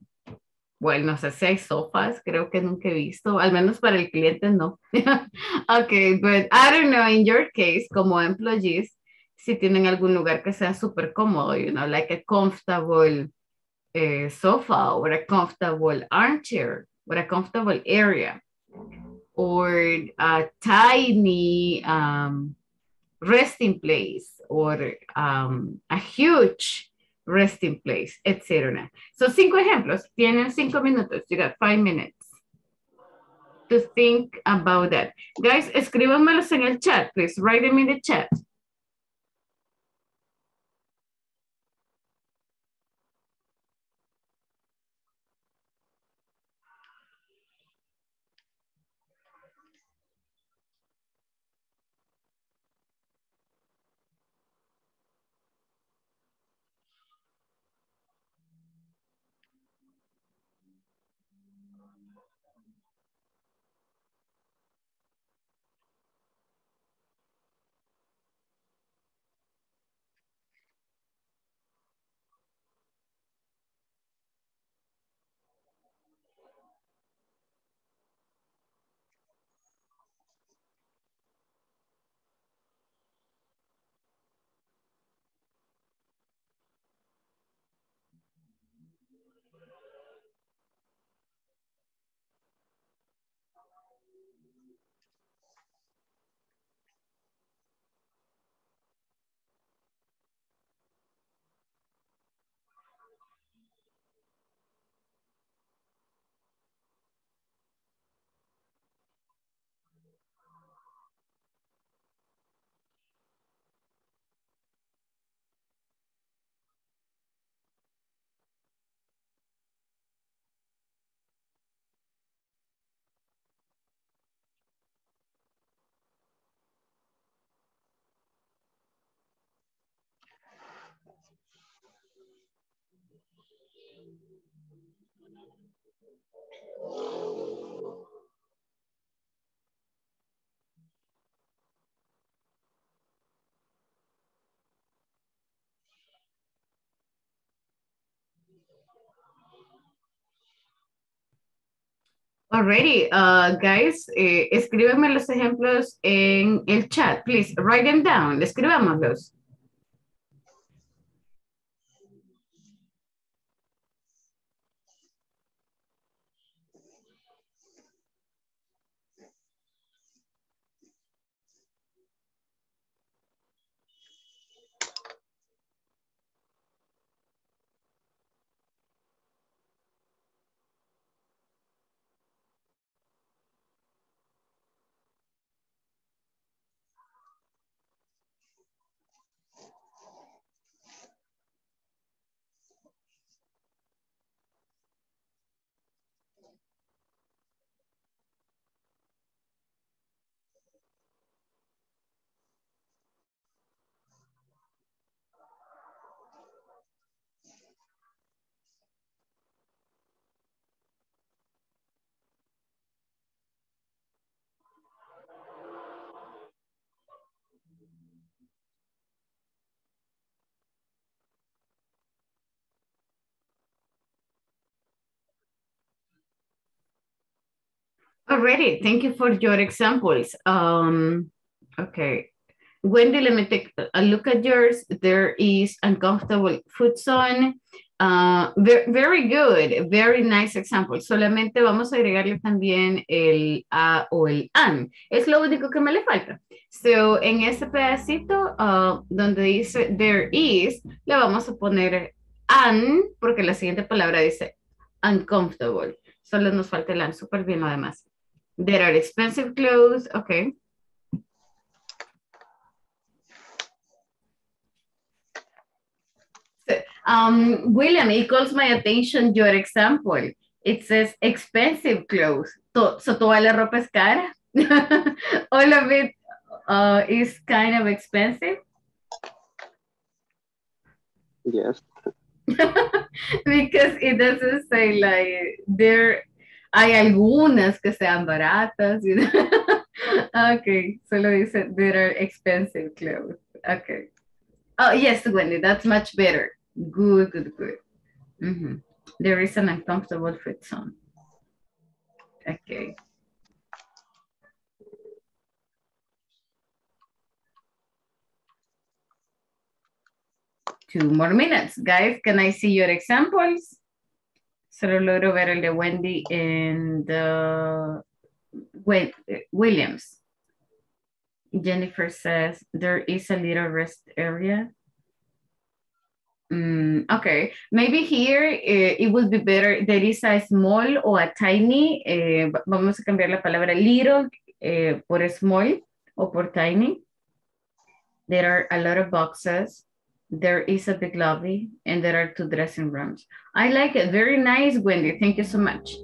bueno, no sé si hay sofás, creo que nunca he visto, al menos para el cliente no. ok, but I don't know, in your case, como employees, si tienen algún lugar que sea súper cómodo, you know, like a comfortable eh, sofa or a comfortable armchair or a comfortable area or a tiny um, resting place or um, a huge resting place, etc. So, cinco ejemplos. Tienen cinco minutos. You got five minutes to think about that. Guys, escríbanmelos en el chat, please. Write them in the chat. Alrighty, uh, guys, eh, escríbeme los ejemplos en el chat, please. Write them down. Escribámoslos. Alrighty, thank you for your examples. Um, okay, Wendy, let me take a look at yours. There is uncomfortable food zone, Uh, ve- very good, very nice example. Solamente vamos a agregarle también el a o el an. Es lo único que me le falta. So, en ese pedacito uh, donde dice there is, le vamos a poner an, porque la siguiente palabra dice uncomfortable. Solo nos falta el an, súper bien además. There are expensive clothes, ok. Um, William, it calls my attention your example. It says expensive clothes. To- so toda la ropa es cara. All of it uh, is kind of expensive Yes. because it doesn't say like there hay algunas que sean baratas. You know? okay, solo dice are expensive clothes. Okay. Oh yes, Wendy, that's much better. Good, good, good. Mhm. There is an uncomfortable fit zone. Okay. Two more minutes. Guys, can I see your examples? Solo logro ver el de Wendy and uh, Wi- Williams. Jennifer says there is a little rest area. Mm, okay, maybe here eh, it would be better. There is a small or a tiny. eh, va- vamos a cambiar la palabra little eh, por small o por tiny. There are a lot of boxes. There is a big lobby and there are two dressing rooms. I like it. Very nice, Wendy. Thank you so much.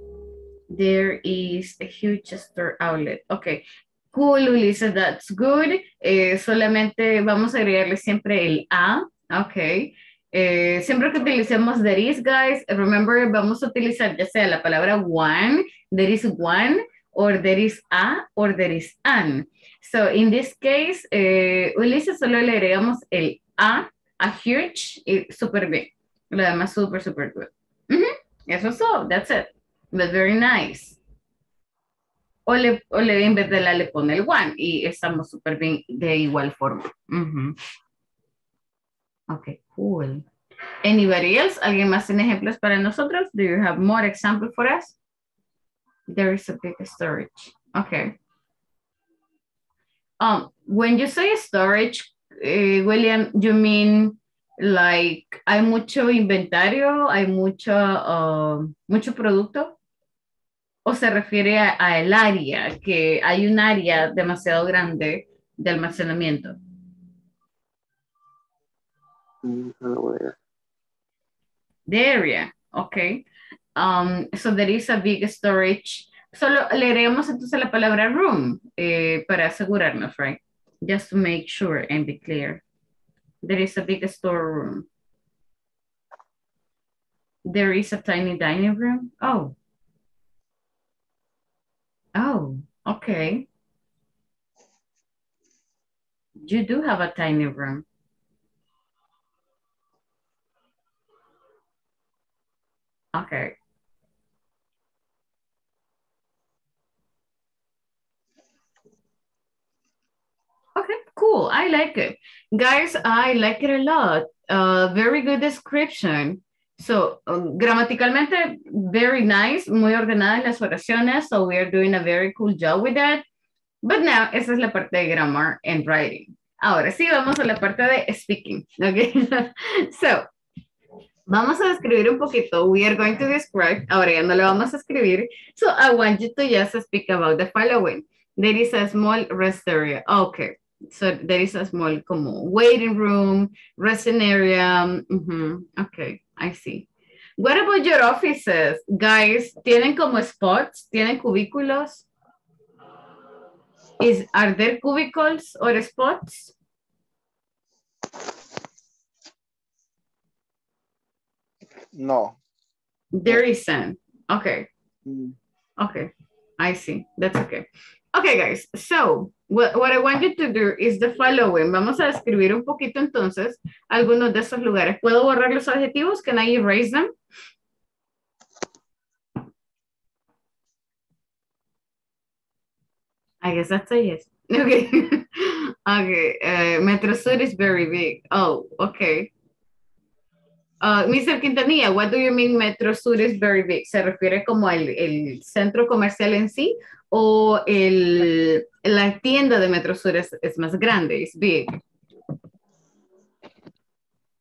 There is a huge store outlet. Okay. Cool, Ulisa. That's good. Eh, solamente vamos a agregarle siempre el a. Okay. Eh, siempre que utilicemos there is, guys, remember, vamos a utilizar ya sea la palabra one, there is one, or there is a, or there is an. So, in this case, eh, Ulises solo le agregamos el a, a huge, y super bien. Lo demás super, super good. Ujú, Eso es todo, that's it. But very nice. O le, o le en vez de la le pone el one y estamos súper bien de igual forma. Ujú. Okay, cool. Anybody else? ¿Alguien más tiene ejemplos para nosotros? Do you have more example for us? There is a big storage. Okay. Um, when you say storage, eh, William, you mean like hay mucho inventario, hay mucho, uh, mucho producto? ¿O se refiere a, a el área, que hay un área demasiado grande de almacenamiento? Mm, The area, okay. Um, so there is a big storage. Solo le agregamos entonces la palabra room eh, para asegurarnos, right? Just to make sure and be clear. There is a big storeroom. There is a tiny dining room. Oh. Oh, okay. You do have a tiny room. Okay. Cool. I like it. Guys, I like it a lot. Uh, very good description. So, um, gramaticalmente, very nice, muy ordenadas las oraciones. So, we are doing a very cool job with that. But now, esa es la parte de grammar and writing. Ahora sí, vamos a la parte de speaking. Okay. so, Vamos a describir un poquito. We are going to describe. Ahora ya no lo vamos a escribir. So I want you to just speak about the following. There is a small rest area. Okay. So there is a small como waiting room, resting area. Okay, I see. What about your offices? Guys, ¿tienen como spots? ¿Tienen cubículos? Is, are there cubicles or spots? No. There isn't. Okay. Mm. Okay. I see. That's okay. Okay, guys. So, what, what I want you to do is the following. Vamos a describir un poquito entonces algunos de esos lugares. ¿Puedo borrar los adjetivos? Can I erase them? I guess that's a yes. Okay. okay. Uh, Metro Sur is very big. Oh, okay. Uh, Mr. Quintanilla, what do you mean Metro Sur is very big? ¿Se refiere como el, el centro comercial en sí o el, la tienda de Metro Sur es, es más grande, es big?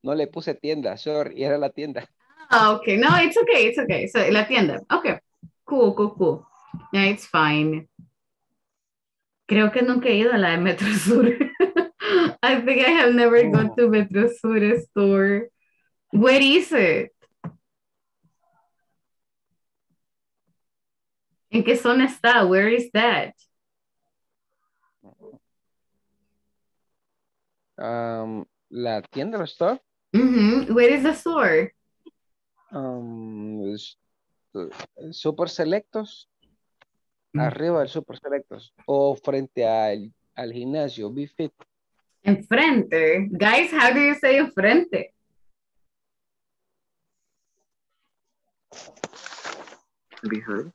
No le puse tienda, sorry, era la tienda. Ah, okay. No, it's okay, it's okay. So, la tienda. Okay. Cool, cool, cool. Yeah, it's fine. Creo que nunca he ido a la de Metro Sur. I think I have never gone to Metro Sur store. Where is it? ¿En qué zona está? Where is that? Um, la tienda, la store. Mhm. Where is the store? Um, es- super selectos. Arriba del super selectos. O frente al, al gimnasio, Bifit. Enfrente. Guys, how do you say enfrente? Behind.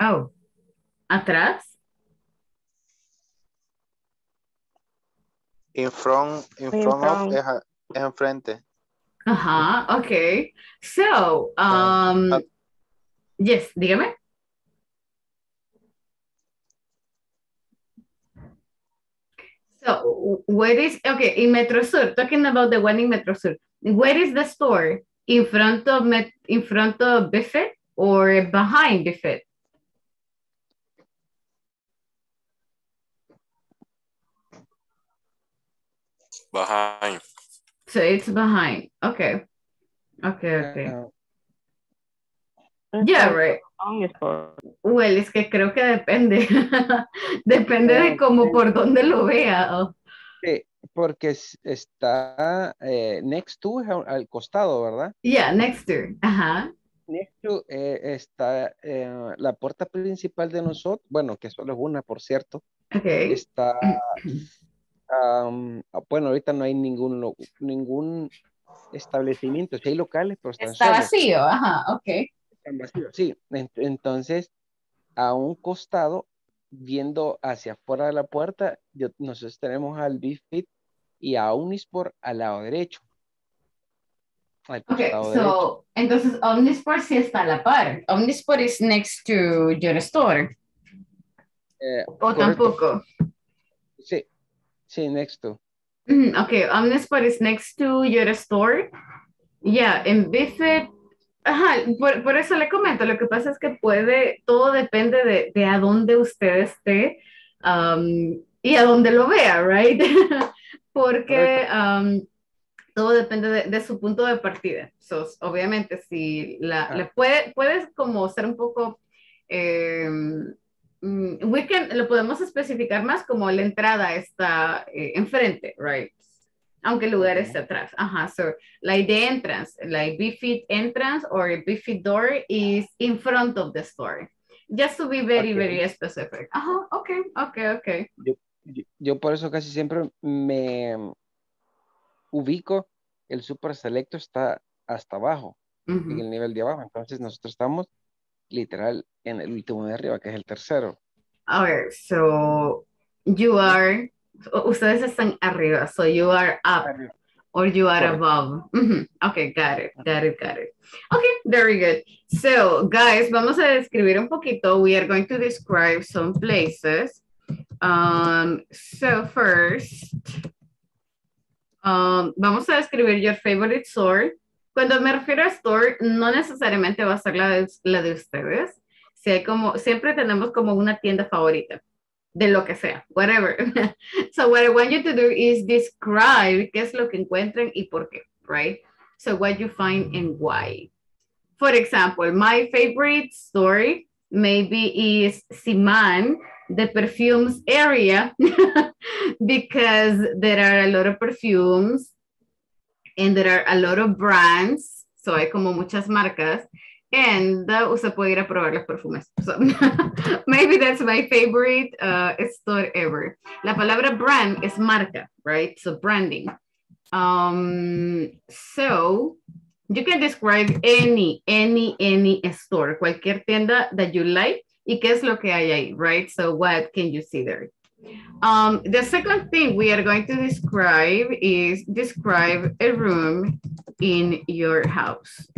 Oh. ¿Atrás? In front, in In front of, front. es, a- es enfrente. Ajá, okay. So, um, Ah. yes, dígame. So, where is, okay, in Metro Sur, talking about the one in Metro Sur, where is the store? In front of, Met, in front of Buffet or behind Buffet? Behind. So it's behind. Okay. Okay, okay. Ah, Yeah, right. On sport. Well, es que creo que depende. depende de cómo por dónde lo vea. Porque es- está eh, next to, al, costado, ¿verdad? Yeah, next to. Ajá. Next to eh, está eh, la puerta principal de nosotros, bueno, que solo es una, por cierto, Okay. está, ah, bueno, ahorita no hay ningún, ningún establecimiento, sí hay locales, pero están Está solos, vacío. Ajá, ok. están vacíos, sí, en- entonces, a un costado, viendo hacia afuera de la puerta, yo- nosotros tenemos al Bifit y a Unisport al lado derecho. Al Okay, derecho. so, entonces Omnisport sí está a la par. Omnisport is next to your store. Eh, O correcto. tampoco. Sí, sí, next to. Mm, Okay, Omnisport is next to your store. Yeah, en Biffet. Ajá, por, por eso le comento. Lo que pasa es que puede, todo depende de, de a dónde usted esté um, y a dónde lo vea, right? Porque um, todo depende de, de su punto de partida. So, obviamente, si la, Ah. le puede, puedes como ser un poco, eh, mm, we can- lo podemos especificar más como la entrada está eh, enfrente, right? Aunque el lugar esté atrás. Ajá, so, like the entrance, like B-Fit entrance or B-Fit door is in front of the store. Just to be very, Ok. very specific. Ajá, okay, okay, okay. Yo, yo por eso casi siempre me ubico, el super selecto está hasta abajo, en el nivel de abajo. Entonces nosotros estamos literal en el último de arriba, que es el tercero. A ver, so you are, ustedes están arriba, so you are up or you are Correct. above. Okay, got it, got it, got it. Okay, very good. So, guys, vamos a describir un poquito. We are going to describe some places. Um, so first, um, vamos a describir your favorite store. Cuando me refiero a store, no necesariamente va a ser la de, la de ustedes. Como, siempre tenemos como una tienda favorita de lo que sea, whatever. so what I want you to do is describe qué es lo que encuentran y por qué, right? So what you find and why. For example, my favorite story maybe is Siman, the perfumes area, because there are a lot of perfumes and there are a lot of brands. So hay como muchas marcas. And uh, usted puede ir a probar los perfumes. So, maybe that's my favorite uh, store ever. La palabra brand es marca, right? So branding. Um, so you can describe any, any, any store, cualquier tienda that you like. ¿Y qué es lo que hay ahí, right? So what can you see there? Um, the second thing we are going to describe is describe a room in your house.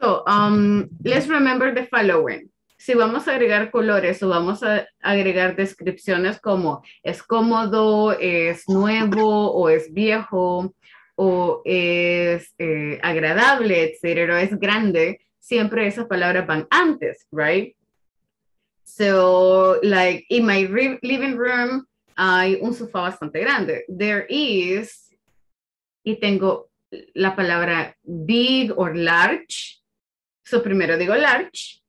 So, um, let's remember the following. Si vamos a agregar colores o vamos a agregar descripciones como es cómodo, es nuevo o es viejo o es eh, agradable, etcétera, o es grande, siempre esas palabras van antes, right? So, like in my living room, hay un sofá bastante grande. There is, y tengo la palabra big or large. So, primero digo large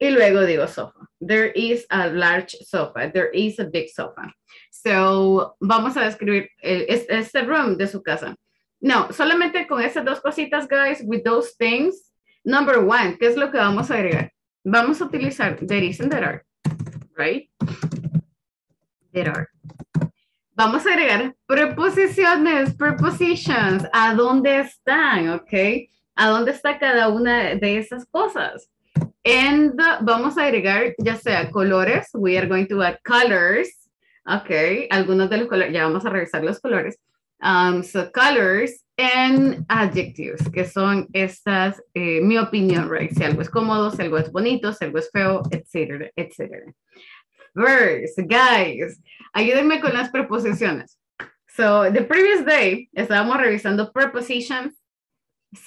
y luego digo sofa. There is a large sofa. There is a big sofa. So, vamos a describir este room de su casa. No, solamente con esas dos cositas, guys, with those things. Number one, ¿qué es lo que vamos a agregar? Vamos a utilizar there is and there are, right? There are. Vamos a agregar preposiciones, prepositions, ¿a dónde están? ¿Ok? ¿A dónde está cada una de esas cosas? And vamos a agregar ya sea colores, we are going to add colors, ¿ok? Algunos de los colores, ya vamos a revisar los colores. Um, so colors and adjectives, que son estas, eh, mi opinión, right? Si algo es cómodo, si algo es bonito, si algo es feo, etcétera, etcétera. First, guys, ayúdenme con las preposiciones. So, the previous day, estábamos revisando prepositions.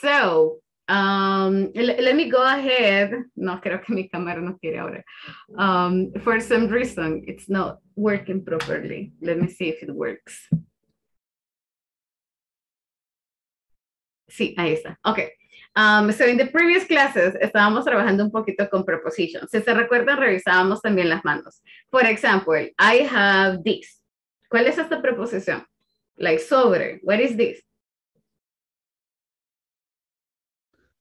So, um, le- let me go ahead. No, creo que mi cámara no quiere ahora. Um, for some reason, it's not working properly. Let me see if it works. Sí, ahí está. Ok. Um, so in the previous classes estábamos trabajando un poquito con prepositions. Si se recuerdan, revisábamos también las manos. For example, I have this. ¿Cuál es esta preposición? Like sobre. What is this?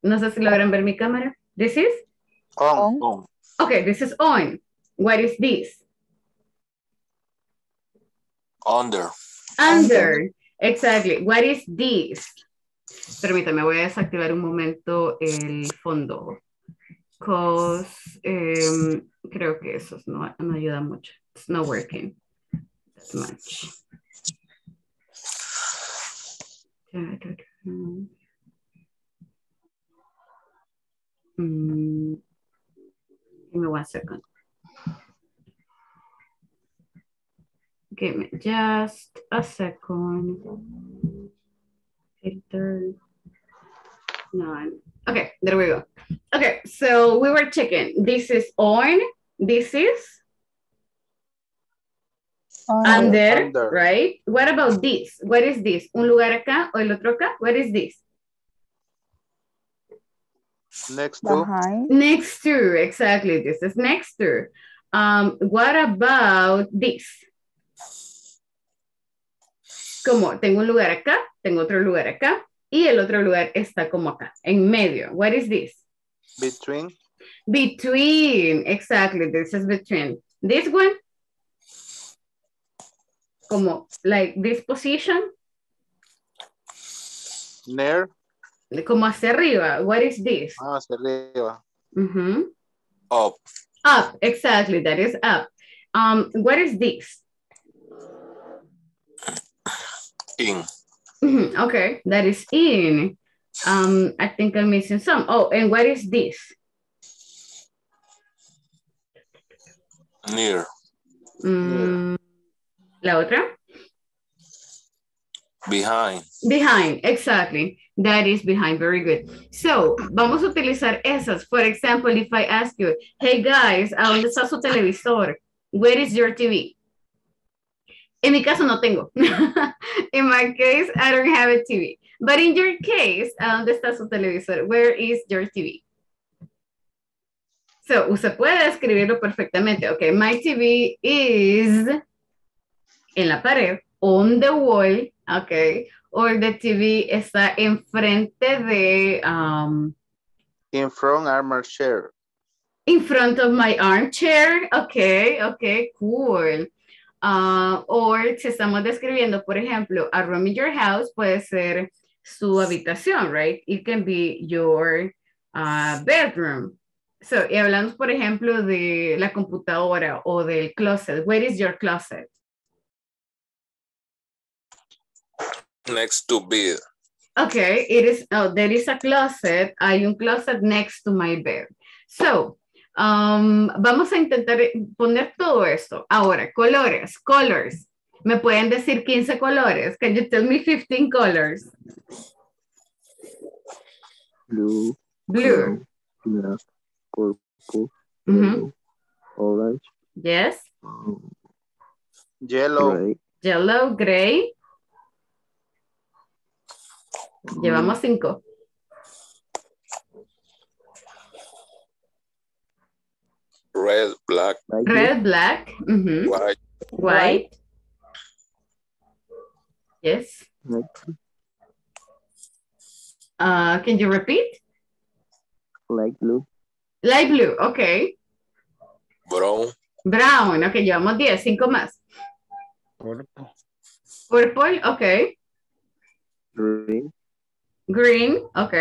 No sé si logran ver mi cámara. This is? On. On. Okay, this is on. What is this? Under. Under. Exactly. What is this? Permítame, voy a desactivar un momento el fondo. Cause, em, creo que eso no, ayuda mucho. It's not working that much. Da. Mm, Give me one second. Give me just a second. Filter. None. Okay, there we go. Okay, so we were checking. This is on. This is under, Under. right? What about this? What is this? ¿Un lugar acá o el otro acá? What is this? Next to. Behind. Next to, exactly. This is next to. Um, what about this? Como tengo un lugar acá, tengo otro lugar acá, y el otro lugar está como acá, en medio. What is this? Between. Between, exactly, this is between. This one, como, like this position, Near. como hacia arriba. What is this? Ah, hacia arriba. Up. Up, exactly, that is up. Um, what is this? In. Mhm, Okay, that is in. Um, I think I'm missing some. Oh, and what is this? Near. Mm, La otra? Behind. Behind, exactly. That is behind, very good. So, vamos a utilizar esas. For example, if I ask you, hey guys, ¿a dónde está su televisor? Where is your TV? En mi caso no tengo. in my case, I don't have a TV. But in your case, ¿a dónde está su televisor? Where is your TV? So, usted puede escribirlo perfectamente. Okay, my TV is en la pared, on the wall, okay, or the TV está enfrente de, um, In front armor chair. in front of my armchair, okay, okay, cool. Ah, uh, o si estamos describiendo, por ejemplo, a room in your house puede ser su habitación, right? It can be your ah, bedroom. So, y hablamos, por ejemplo, de la computadora o del closet. Where is your closet? Next to bed. Okay, it is, oh, there is a closet. Hay un closet next to my bed. So, um, vamos a intentar poner todo esto. Ahora, colores, colors. ¿Me pueden decir 15 colores? Can you tell me 15 colors? Blue, Blue. black, purple, yellow, orange, Yes. um, Yellow. gray, Yellow, gray. Llevamos cinco. Red, black, Red, black. mhm, white, White. Yes. Uh, can you repeat? light blue, Light blue, okay. brown, Brown, ok, llevamos 10, 5 más. Cuerpo. Purple, ok. green, Green, ok.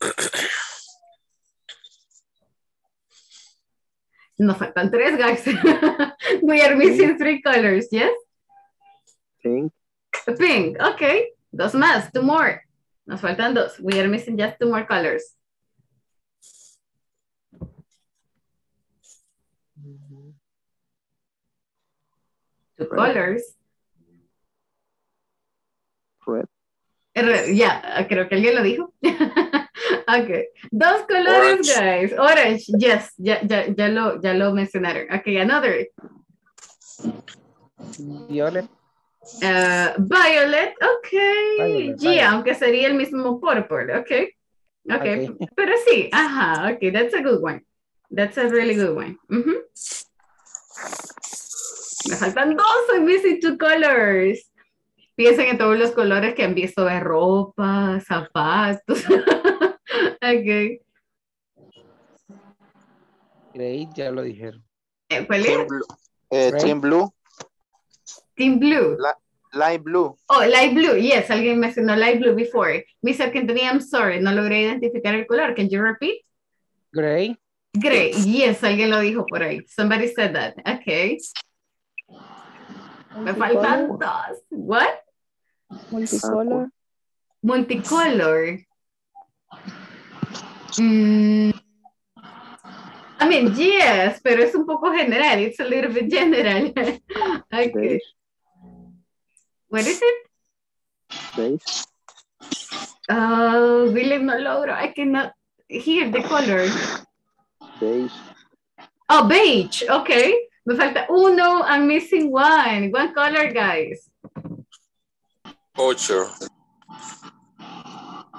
Nos faltan tres, guys. We are missing three colors, yes? pink, Pink, ok. Dos más, two more. Nos faltan dos. We are missing just two more colors. Two Red. colors. red, R- Ya, creo que alguien lo dijo. ok. Dos colores, Orange. guys. Orange, yes, ya, ya, ya, lo, ya lo mencionaron. Ok, another. Violet. Uh, violet, ok. Violet, yeah, violet. aunque sería el mismo purple, ok. Ok, Ok. pero sí, ajá, ok, that's a good one. That's a really good one. Me faltan dos, I'm missing two colors. Piensen en todos los colores que han visto de ropa, zapatos. ok. Gray, ya lo dijeron. Eh, ¿Cuál Team es? blue. Eh, team blue. Team Blue. Light blue. Oh, light blue. Yes, alguien mencionó light blue before. Mr. Quintanilla, I'm sorry, no logré identificar el color. Can you repeat? Gray. Gray. Yes, alguien lo dijo por ahí. Somebody said that. Okay. Me faltan dos. What? Multicolor. Multicolor. Mm, I mean, yes, pero es un poco general. It's a little bit general. okay. beige, What is it? beige, Oh, really no logro. I cannot hear the color. beige, Oh, beige. Okay. Me falta uno. I'm missing one. One color, guys. ochre,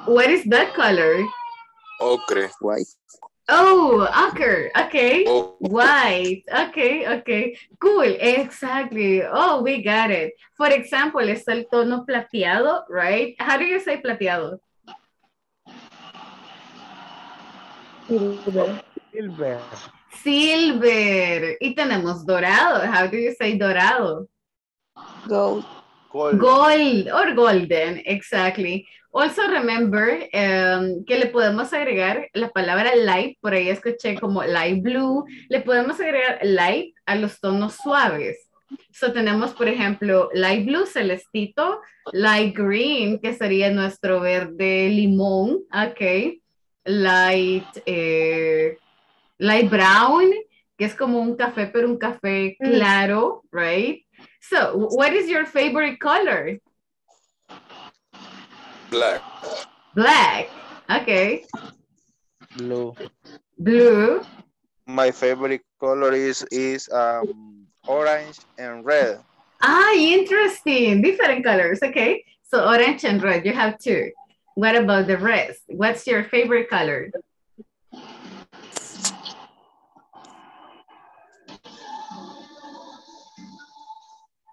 What is that color? Ocre, white, Oh, ochre. Okay. White. Okay, okay. Cool. Exactly. Oh, we got it. For example, está el tono plateado, right? How do you say plateado? Silver. Silver. Silver. Y tenemos dorado. How do you say dorado? Gold. Gold. Gold or golden, exactly. Also remember um, que le podemos agregar la palabra light, por ahí escuché como light blue, le podemos agregar light a los tonos suaves. So tenemos, por ejemplo, light blue celestito, light green, que sería nuestro verde limón, ok. Light, eh, light brown, que es como un café, pero un café claro, right? So, what is your favorite color? Black, Black. Okay. Blue. Blue. My favorite color is is um orange and red. Ah, interesting. Different colors. Okay. So orange and red, you have two. What about the rest? What's your favorite color?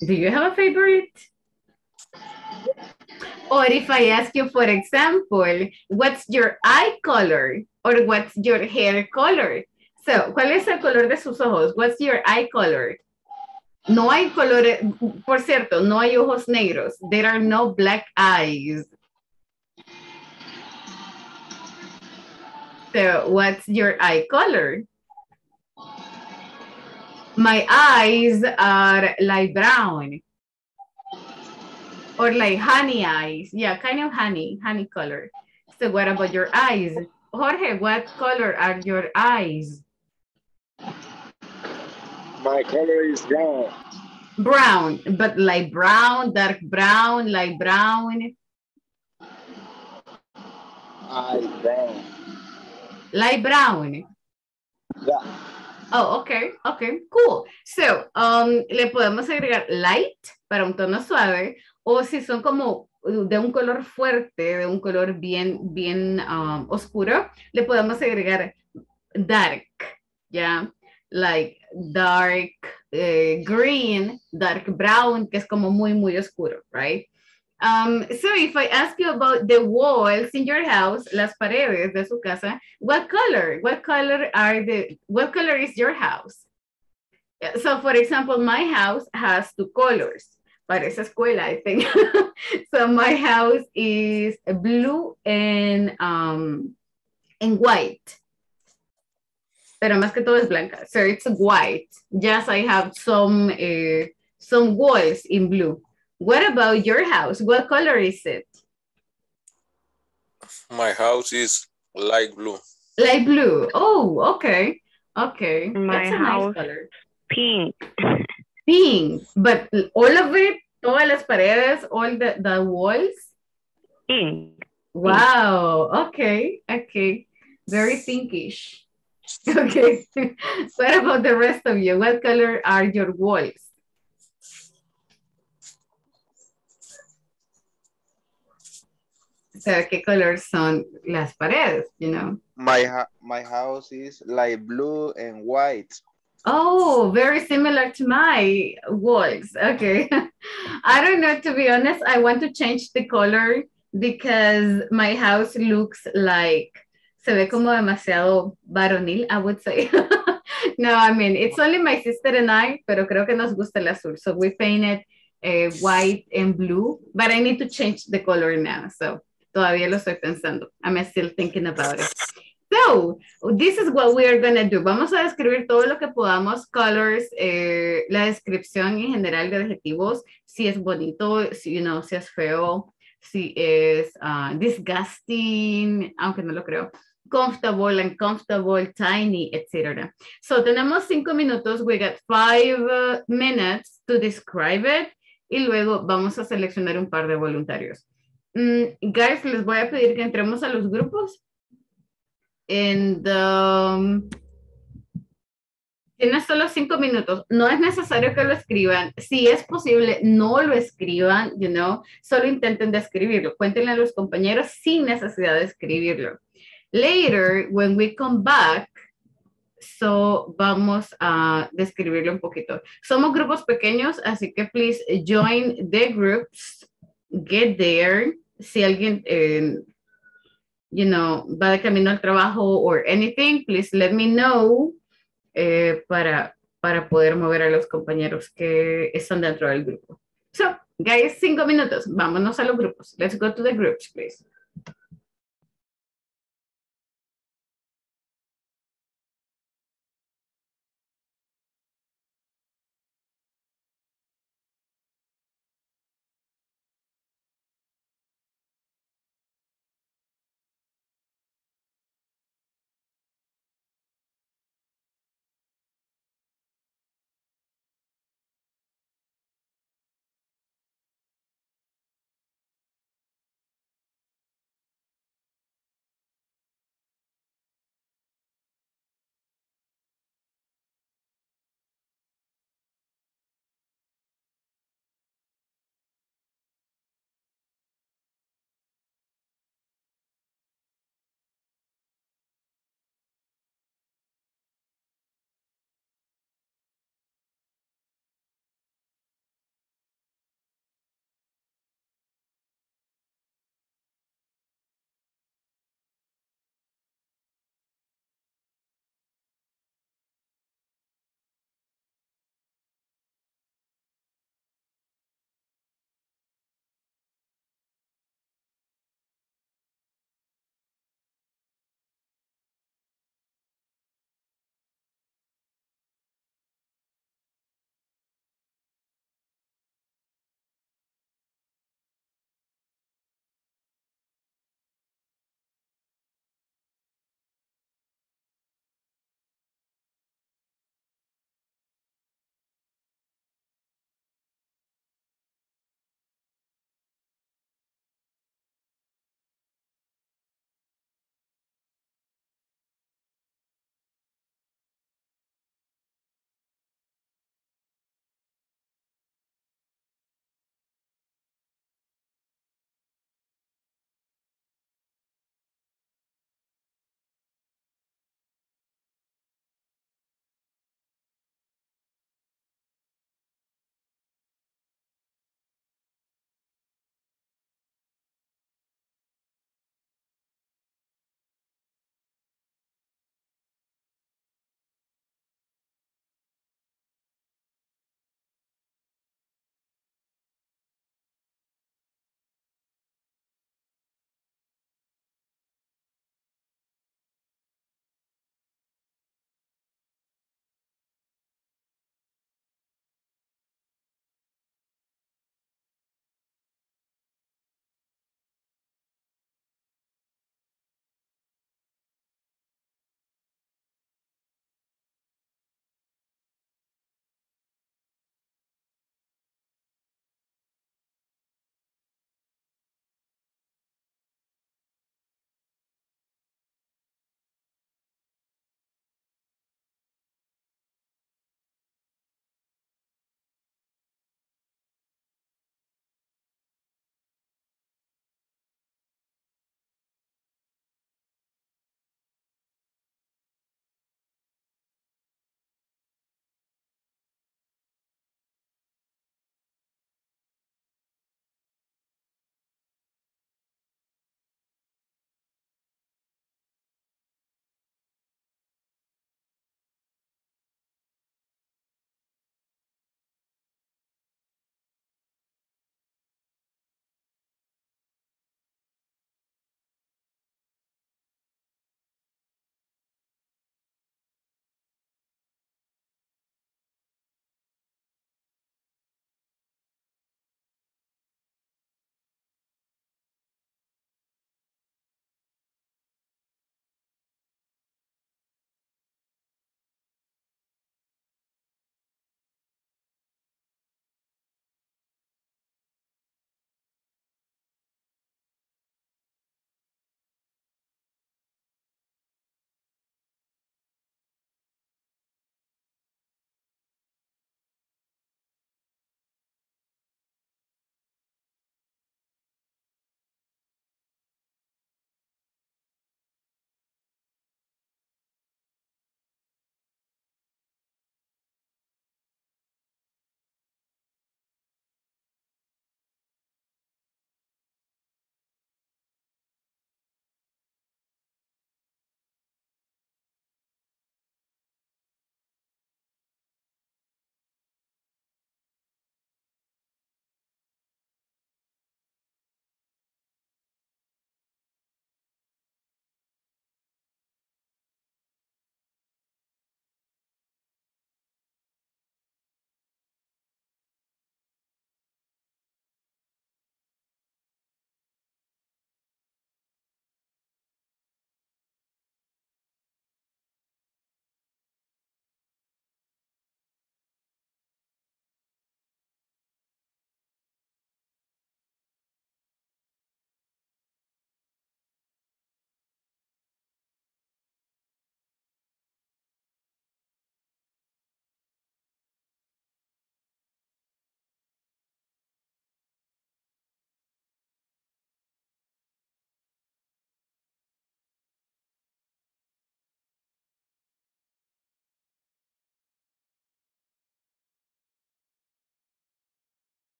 Do you have a favorite? Or if I ask you, for example, what's your eye color? Or what's your hair color? So, ¿cuál es el color de sus ojos? What's your eye color? No hay colores, por cierto, no hay ojos negros. There are no black eyes. So, what's your eye color? my eyes are light brown. Or like honey eyes. Yeah, kind of honey, honey color. So what about your eyes? Jorge, what color are your eyes? My color is brown. Brown, but like brown, dark brown, light brown. I brown. Light brown. Yeah. Oh, okay, okay, cool. So, um, le podemos agregar light para un tono suave, o si son como de un color fuerte, de un color bien, bien um, oscuro, le podemos agregar dark, ¿ya? Like dark eh, green, dark brown, que es como muy, muy oscuro, right? Um, so if I ask you about the walls in your house, las paredes de su casa, what color? What color are the, what color is your house? So for example, my house has two colors. Parece escuela, I think. so my house is blue and, um, and white. Pero más que todo es blanca. So it's white. Yes, I have some, uh, some walls in blue. What about your house? What color is it? My house is light blue. Light blue. Oh, okay. Okay. My That's a house, nice color. pink. Pink. But all of it, todas las paredes, all the, the walls? Pink. Wow. Okay. Okay. Very pinkish. Okay. what about the rest of you? What color are your walls? So, sea, ¿qué color son las paredes, you know? My, my house is light blue and white. Oh, very similar to my walls. Okay. I don't know, to be honest, I want to change the color because my house looks like, se ve como demasiado varonil, I would say. no, I mean, it's only my sister and I, pero creo que nos gusta el azul. So we painted uh, white and blue, but I need to change the color now. So todavía lo estoy pensando. I'm still thinking about it. So, this is what we are going to do. Vamos a describir todo lo que podamos, colors, eh, la descripción en general de adjetivos, si es bonito, si, you know, si es feo, si es uh, disgusting, aunque no lo creo, comfortable, uncomfortable, tiny, etc. So, tenemos cinco minutos. We got five uh, minutes to describe it. Y luego vamos a seleccionar un par de voluntarios. Mm, guys, les voy a pedir que entremos a los grupos. And, um, tienes solo cinco minutos. No es necesario que lo escriban. Si es posible, no lo escriban, you know. Solo intenten describirlo. Cuéntenle a los compañeros sin necesidad de escribirlo. Later, when we come back, so vamos a describirlo un poquito. Somos grupos pequeños, así que please join the groups. Get there. Si alguien eh, you know, va de camino al trabajo or anything, please let me know eh, para, para poder mover a los compañeros que están dentro del grupo. So, guys, cinco minutos. Vámonos a los grupos. Let's go to the groups, please.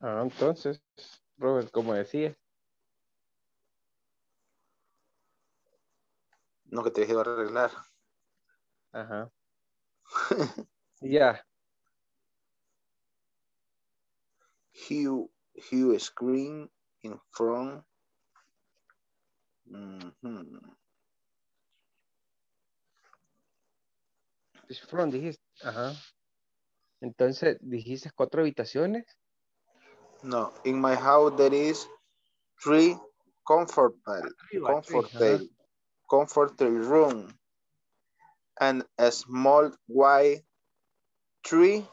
Ah, entonces, Robert, como decía. No, que te a arreglar. Ajá. Ya. Hue, hue screen in front. Mhm. This front, dijiste. Ajá. Entonces, dijiste cuatro habitaciones. No, in my house there is three comfortable, comfortable, comfortable room and a small white tree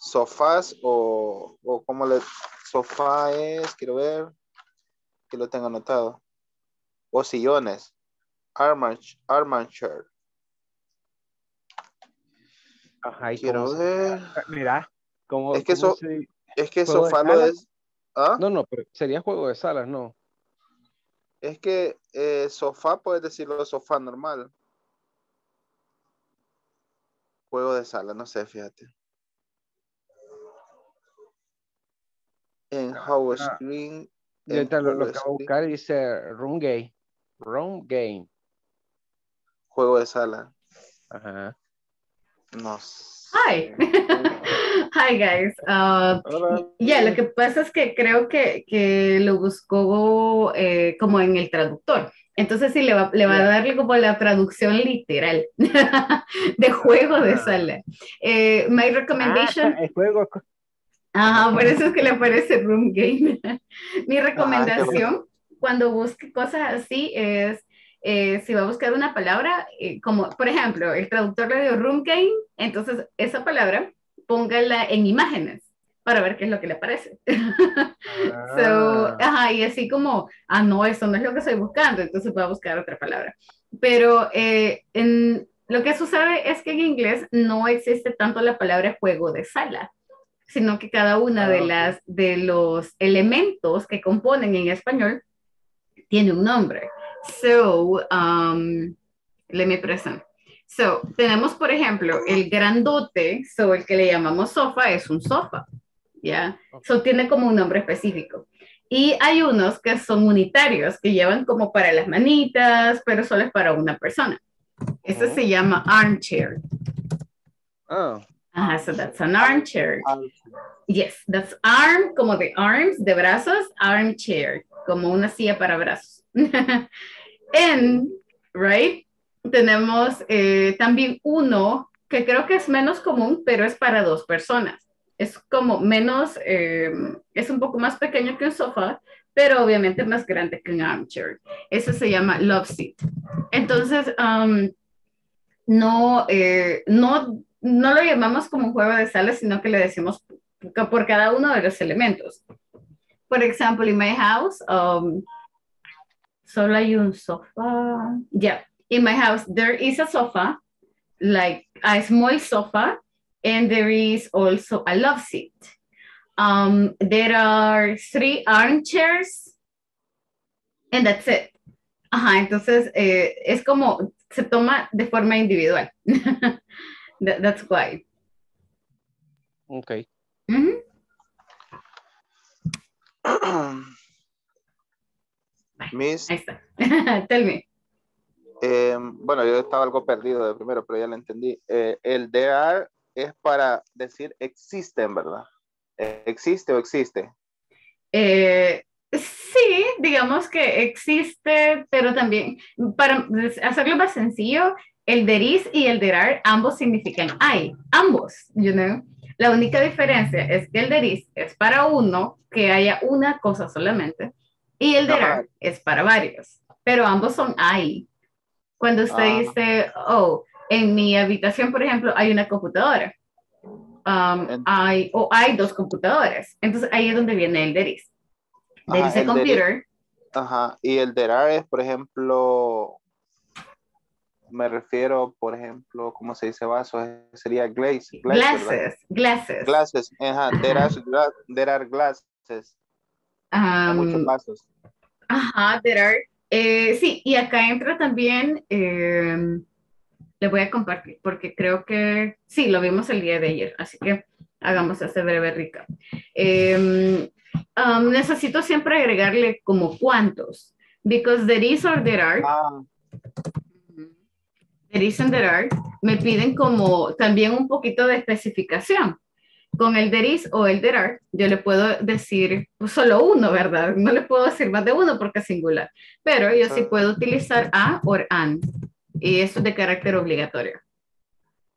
sofás o, o como le sofá es, quiero ver que lo tengo anotado o sillones armchair. Ajá, y quiero ver Mira, como. Es que eso- se- es que ¿Juego de sofá sala? es ¿ah? No, no, pero sería juego de salas, no. es que eh, sofá puedes decirlo sofá normal juego de sala no sé fíjate en how Ah, screen Yo lo, acabo de screen, buscar y dice room game. Room game. juego de sala Ajá. no sé. Hi. Guys. Uh. Ya, lo que pasa es que creo que, que lo buscó eh, como en el traductor. Entonces sí le va, le va a darle como la traducción literal de juego de Ah. sala. Eh, my recommendation, Ah, el juego. ajá, por eso es que le aparece Room Game. Mi recomendación cuando busque cosas así es, eh, si va a buscar una palabra, eh, como por ejemplo, el traductor le dio Room Game, entonces esa palabra póngala en imágenes para ver qué es lo que le aparece. So, Ah, ajá, y así como, ah, no, eso no es lo que estoy buscando, entonces voy a buscar otra palabra. Pero eh, en, lo que sucede es que en inglés no existe tanto la palabra juego de sala, sino que cada una Ah, de, las, de los elementos que componen en español tiene un nombre. So, um, let me present. So, tenemos, por ejemplo, el grandote, so el que le llamamos sofá es un sofá, ¿ya? So, tiene como un nombre específico. Y hay unos que son unitarios, que llevan como para las manitas, pero solo es para una persona. Este se llama armchair. ah, Ajá, so that's an armchair. Ah, Yes, that's arm, como de arms, de brazos, armchair, como una silla para brazos. En, right, tenemos eh, también uno que creo que es menos común, pero es para dos personas. Es como menos, eh, es un poco más pequeño que un sofá, pero obviamente más grande que un armchair. Eso se llama love seat. Entonces, um, no, eh, no, no lo llamamos como un juego de sala, sino que le decimos por cada uno de los elementos. Por ejemplo, en my house, um, solo hay un sofá. Yeah, in my house there is a sofa, like a small sofa, and there is also a love seat. Um, there are three armchairs, and that's it. Ajá, entonces eh, es como se toma de forma individual. That- that's why. ok. Ujú. Miss, Ahí está. Tell me. Eh, bueno, yo estaba algo perdido de primero, pero ya lo entendí. Eh, el there are es para decir existen, ¿verdad? ¿Existe o existe? Eh, sí, digamos que existe, pero también, para hacerlo más sencillo, el there is y el there are, ambos significan hay, ambos, you know. La única diferencia es que el there is es para uno, que haya una cosa solamente, y el there are es para varios, pero ambos son hay. Cuando usted Ah. dice, oh, en mi habitación, por ejemplo, hay una computadora. Um, hay, o hay dos computadoras. Entonces ahí es donde viene el there is. There Ajá, is a there is- computer. Ajá, y el there are es, por ejemplo, me refiero, por ejemplo, ¿cómo se dice vaso? Sería glaze, glass, ¿verdad? Glasses, glasses. Glasses, ajá, there are, there are glasses, Um, muchos vasos. Ajá, there are. Eh, sí, y acá entra también, eh, le voy a compartir, porque creo que sí, lo vimos el día de ayer, así que hagamos ese breve recap. Em, um, necesito siempre agregarle como cuántos, because there is or there are. Ah, There is and there are, me piden como también un poquito de especificación. Con el there is o el there are, yo le puedo decir solo uno, ¿verdad? No le puedo decir más de uno porque es singular. Pero yo sí puedo utilizar a o an. Y eso es de carácter obligatorio.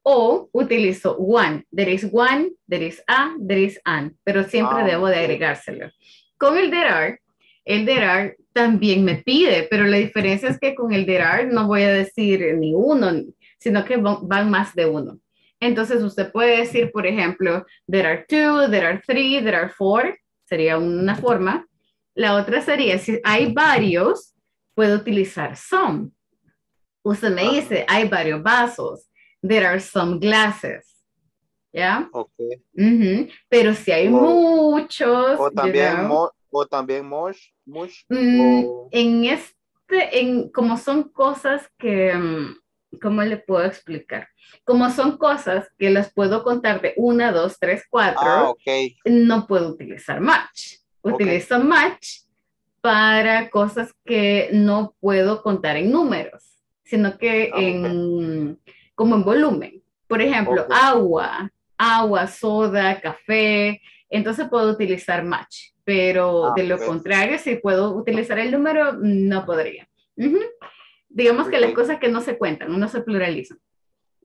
O utilizo one. There is one, there is a, there is an. Pero siempre Ah, debo de agregárselo. Con el there are, el there are también me pide, pero la diferencia es que con el there are no voy a decir ni uno, sino que van más de uno. Entonces usted puede decir, por ejemplo, there are two, there are three, there are four, sería una forma. La otra sería, si hay varios, puedo utilizar some. Usted me Ah. dice, hay varios vasos, there are some glasses. ¿Ya? ok. Ujú. Pero si hay O- muchos, O también, mo- o también Mm, o- en este, en, como son cosas que, mm, ¿cómo le puedo explicar? Como son cosas que las puedo contar de una, dos, tres, cuatro, Ah, no puedo utilizar match. Utilizo match para cosas que no puedo contar en números, sino que Ah, en, como en volumen. Por ejemplo, agua, agua, soda, café, entonces puedo utilizar match, pero Ah, de lo contrario, si puedo utilizar el número, no podría. Digamos que las cosas que no se cuentan, no se pluralizan.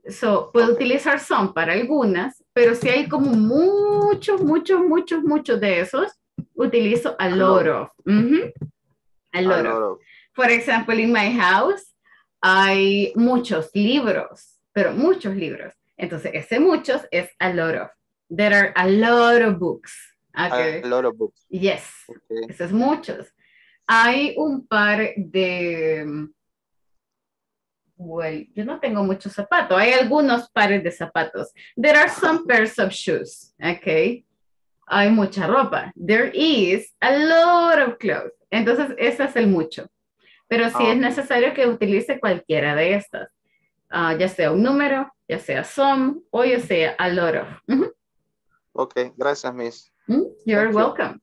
So, puedo Ok. utilizar son para algunas, pero si hay como muchos, muchos, muchos, muchos de esos, utilizo a lot of. Ujú. A a lot of. For example, in my house hay muchos libros, pero muchos libros. Entonces, ese muchos es a lot of. There are a lot of books. Okay. a lot of books. Yes, Ok. esos es muchos. Hay un par de, well, yo no tengo muchos zapatos, hay algunos pares de zapatos. There are some pairs of shoes, okay. Hay mucha ropa. There is a lot of clothes. Entonces, ese es el mucho. Pero sí Ah, es necesario que utilice cualquiera de estas, Ah, ya sea un número, ya sea some o ya sea a lot of. Ujú. Ok, gracias, Miss. Mm, You're Thank you. welcome.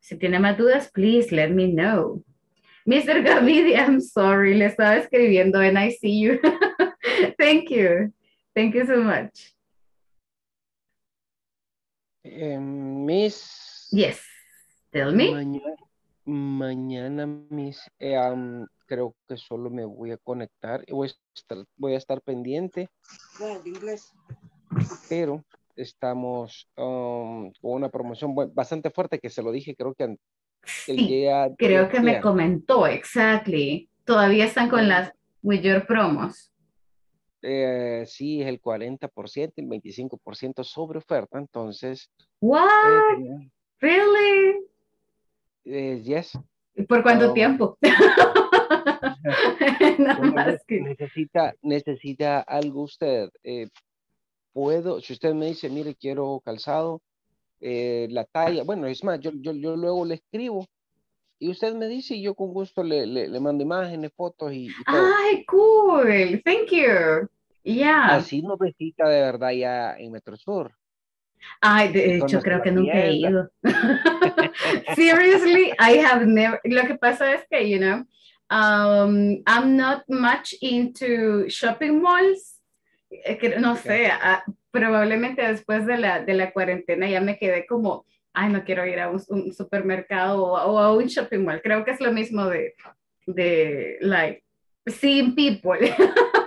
Si tiene más dudas, please let me know. Mr. Gavidia, I'm sorry, le estaba escribiendo and I see you. Thank you. Thank you so much. Eh, Miss. Yes. Tell me. Mañana, mañana, Miss, eh, am, creo que solo me voy a conectar. Voy a estar, voy a estar pendiente. Pero estamos um, con una promoción bastante fuerte que se lo dije, creo que el Sí, día. creo que me comentó, exactly. Todavía están con las with your promos. Eh, sí, es el 40%, el 25% sobre oferta. Entonces, eh, What? tenía- Really? eh, yes. ¿Y ¿Por cuánto Um, tiempo? Bueno, más que- necesita, necesita algo usted. eh, puedo, si usted me dice, mire, quiero calzado, eh, la talla, bueno, es más, yo, yo, yo luego le escribo y usted me dice y yo con gusto le, le, le mando imágenes, fotos y, y todo. Ay, cool. Thank you. Yeah. Así nos visita de verdad ya en Metrosur. Ay, de hecho, creo que nunca he ido. Seriously, I have never. Lo que pasa es que, you know, um, I'm not much into shopping malls. Eh, no sé, ah, probablemente después de la, de la cuarentena ya me quedé como, ay, no quiero ir a un, supermercado o, a un shopping mall. Creo que es lo mismo de, de like, seeing people.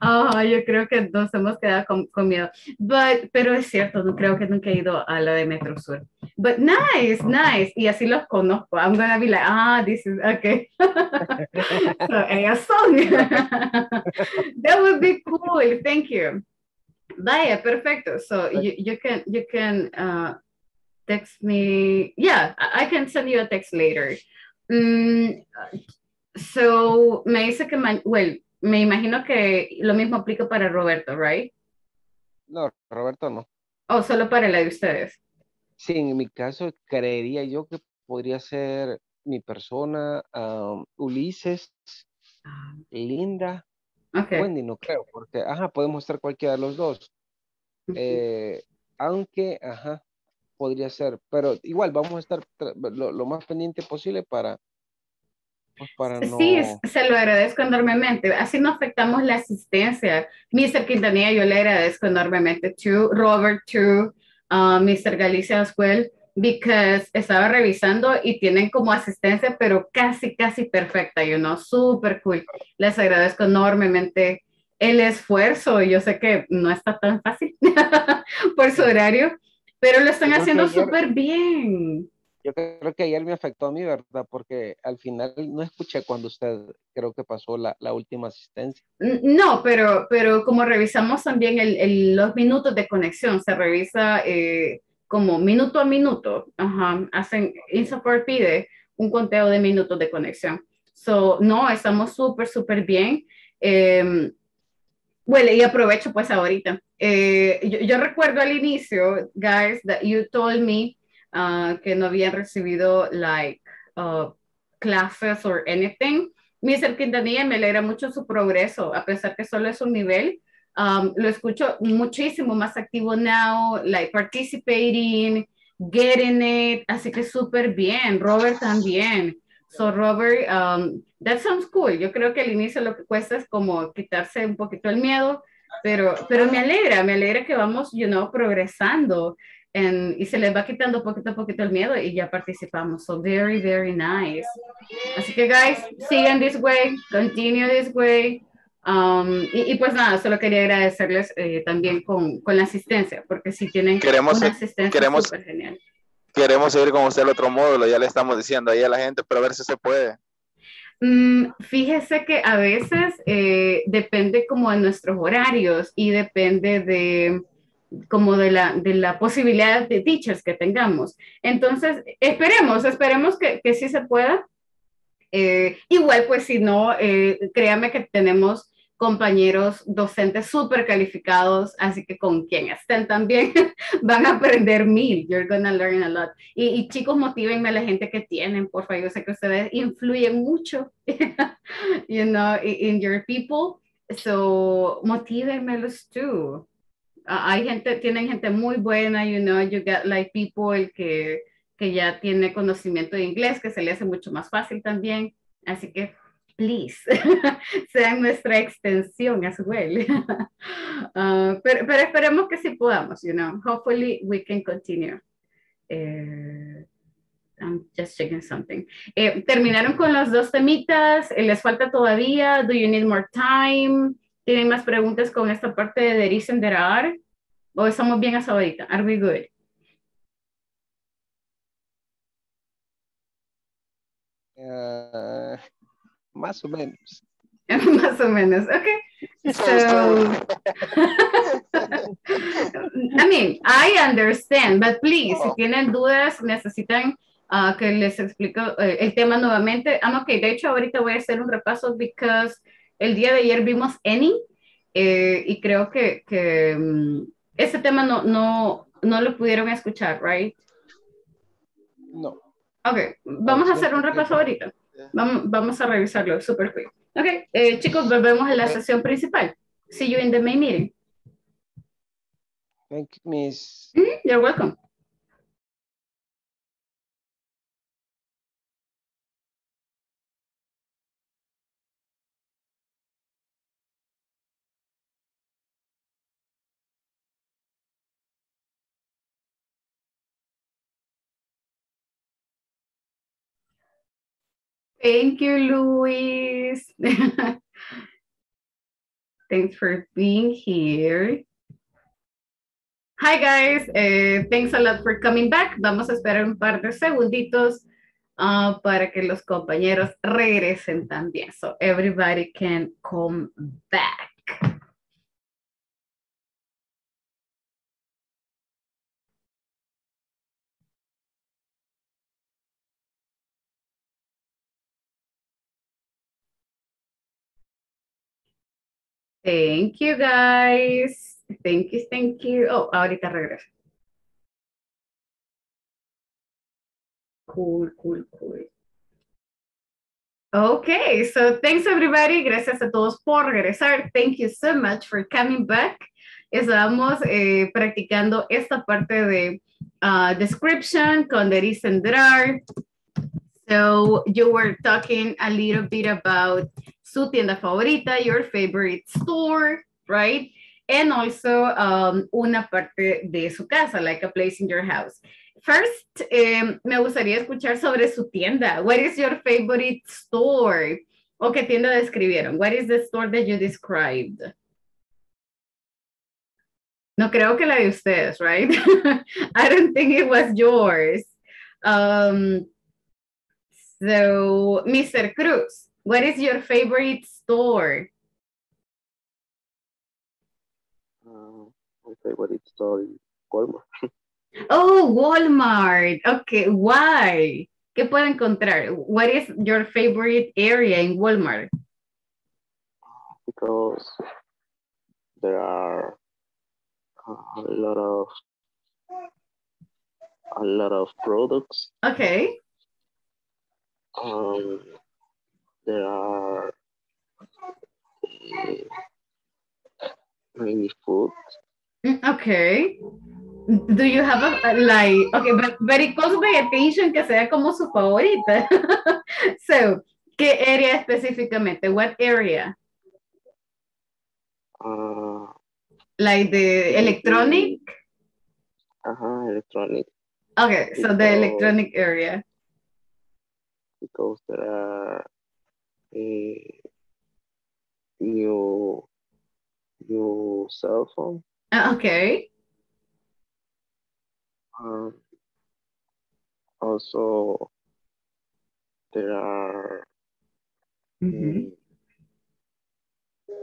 Ah, yo creo que nos hemos quedado con, con. But, pero es cierto, no creo que nunca he ido a la de Metro Sur. But nice, nice. Y así los conozco. I'm gonna be like, ah, this is okay. so, ellos son. That would be cool. Thank you. Vaya, perfecto. So you, you can you can uh, text me. Yeah, I I can send you a text later. Mm, so me dice que well, me imagino que lo mismo aplica para Roberto, right? No, Roberto no. O solo para la de ustedes. Sí, en mi caso creería yo que podría ser mi persona, am, Ulises, Linda, Okay. Wendy no creo, porque, ajá, podemos estar cualquiera de los dos. Eh, aunque, ajá, podría ser, pero igual vamos a estar lo, lo más pendiente posible para, pues para no... Sí, se lo agradezco enormemente. Así no afectamos la asistencia. Mr. Quintanilla, yo le agradezco enormemente. To Robert, to uh, Mr. Galicia as well, because estaba revisando y tienen como asistencia, pero casi, casi perfecta, you know, súper cool. Les agradezco enormemente el esfuerzo. Yo sé que no está tan fácil por su horario, pero lo están haciendo súper bien. Yo creo que ayer me afectó a mí, ¿verdad? Porque al final no escuché cuando usted creo que pasó la, la última asistencia. No, pero, pero como revisamos también el, el, los minutos de conexión, se revisa eh, como minuto a minuto. Ajá, hacen, InSupport pide un conteo de minutos de conexión. So, no, estamos súper, súper bien. Eh, bueno, y aprovecho pues ahorita. Eh, yo, yo recuerdo al inicio, guys, that you told me uh, que no habían recibido like uh, classes or anything. Mr. Quintanilla me alegra mucho su progreso, a pesar que solo es un nivel. Um, lo escucho muchísimo más activo now, like participating, getting it, así que súper bien. Robert también. So Robert, um, that sounds cool. Yo creo que al inicio lo que cuesta es como quitarse un poquito el miedo, pero, pero me alegra, me alegra que vamos, you know, progresando and, y se les va quitando poquito a poquito el miedo y ya participamos. So very, very nice. Así que guys, sigan this way, continue this way. Um, y, y, pues nada, solo quería agradecerles eh, también con, con, la asistencia, porque si tienen queremos, una asistencia queremos, súper genial. Queremos seguir con usted el otro módulo, ya le estamos diciendo ahí a la gente, pero a ver si se puede. Mm, fíjese que a veces eh, depende como de nuestros horarios y depende de como de la, de la posibilidad de teachers que tengamos. Entonces, esperemos, esperemos que, que sí se pueda. Eh, igual, pues si no, eh, créame que tenemos compañeros docentes súper calificados, así que con quien estén también van a aprender mil. You're gonna learn a lot. Y, chicos, motívenme a la gente que tienen, por favor. Yo sé que ustedes influyen mucho, you know, in your people. So, motívenmelos too. Uh, hay gente, tienen gente muy buena, you know, you get like people que, que ya tiene conocimiento de inglés, que se le hace mucho más fácil también. Así que please, sean nuestra extensión as well. uh, pero, esperemos que sí podamos, you know, hopefully we can continue. Uh, I'm just checking something. Eh, terminaron con los dos temitas, eh, les falta todavía, do you need more time? ¿Tienen más preguntas con esta parte de there is are? ¿O estamos bien hasta ahorita? Are we good? Más o menos. más o menos, okay. So, I mean, I understand, but please, si tienen dudas, necesitan uh, que les explique uh, el tema nuevamente. I'm okay. De hecho, ahorita voy a hacer un repaso because el día de ayer vimos Any eh, y creo que, que um, ese tema no, no, no lo pudieron escuchar, right? No. Ok, vamos a hacer un repaso ahorita. Vamos, vamos a revisarlo, super quick. Ok, eh, chicos, volvemos a la sesión principal. See you in the main meeting. Thank you, Miss. Mm -hmm, you're welcome. Thank you, Luis. thanks for being here. Hi, guys. Uh, thanks a lot for coming back. Vamos a esperar un par de segunditos uh, para que los compañeros regresen también. So everybody can come back. Thank you, guys. Thank you, thank you. Oh, ahorita regreso. Cool, cool, cool. Okay, so thanks everybody. Gracias a todos por regresar. Thank you so much for coming back. estábamos eh, practicando esta parte de uh, description con there is and there are. So you were talking a little bit about su tienda favorita, your favorite store, right? And also um, una parte de su casa, like a place in your house. First, eh, me gustaría escuchar sobre su tienda. What is your favorite store? ¿O qué tienda describieron? What is the store that you described? No creo que la de ustedes, right? I don't think it was yours. Um, so, Mr. Cruz, what is your favorite store? Uh, my favorite store is Walmart. Oh, Walmart. Okay, why? ¿Qué puedo encontrar? What is your favorite area in Walmart? because there are a lot of a lot of products. Okay. Um, there are eh, many food. Mm, Okay. Do you have a, like, okay, but, but it calls my attention que sea como su favorita. so, ¿qué área específicamente? What area? Uh, Like the electronic? Uh-huh, electronic Okay, so the electronic area. because there are a new new cell phone. Ah, Okay. Um, also, there are Mhm.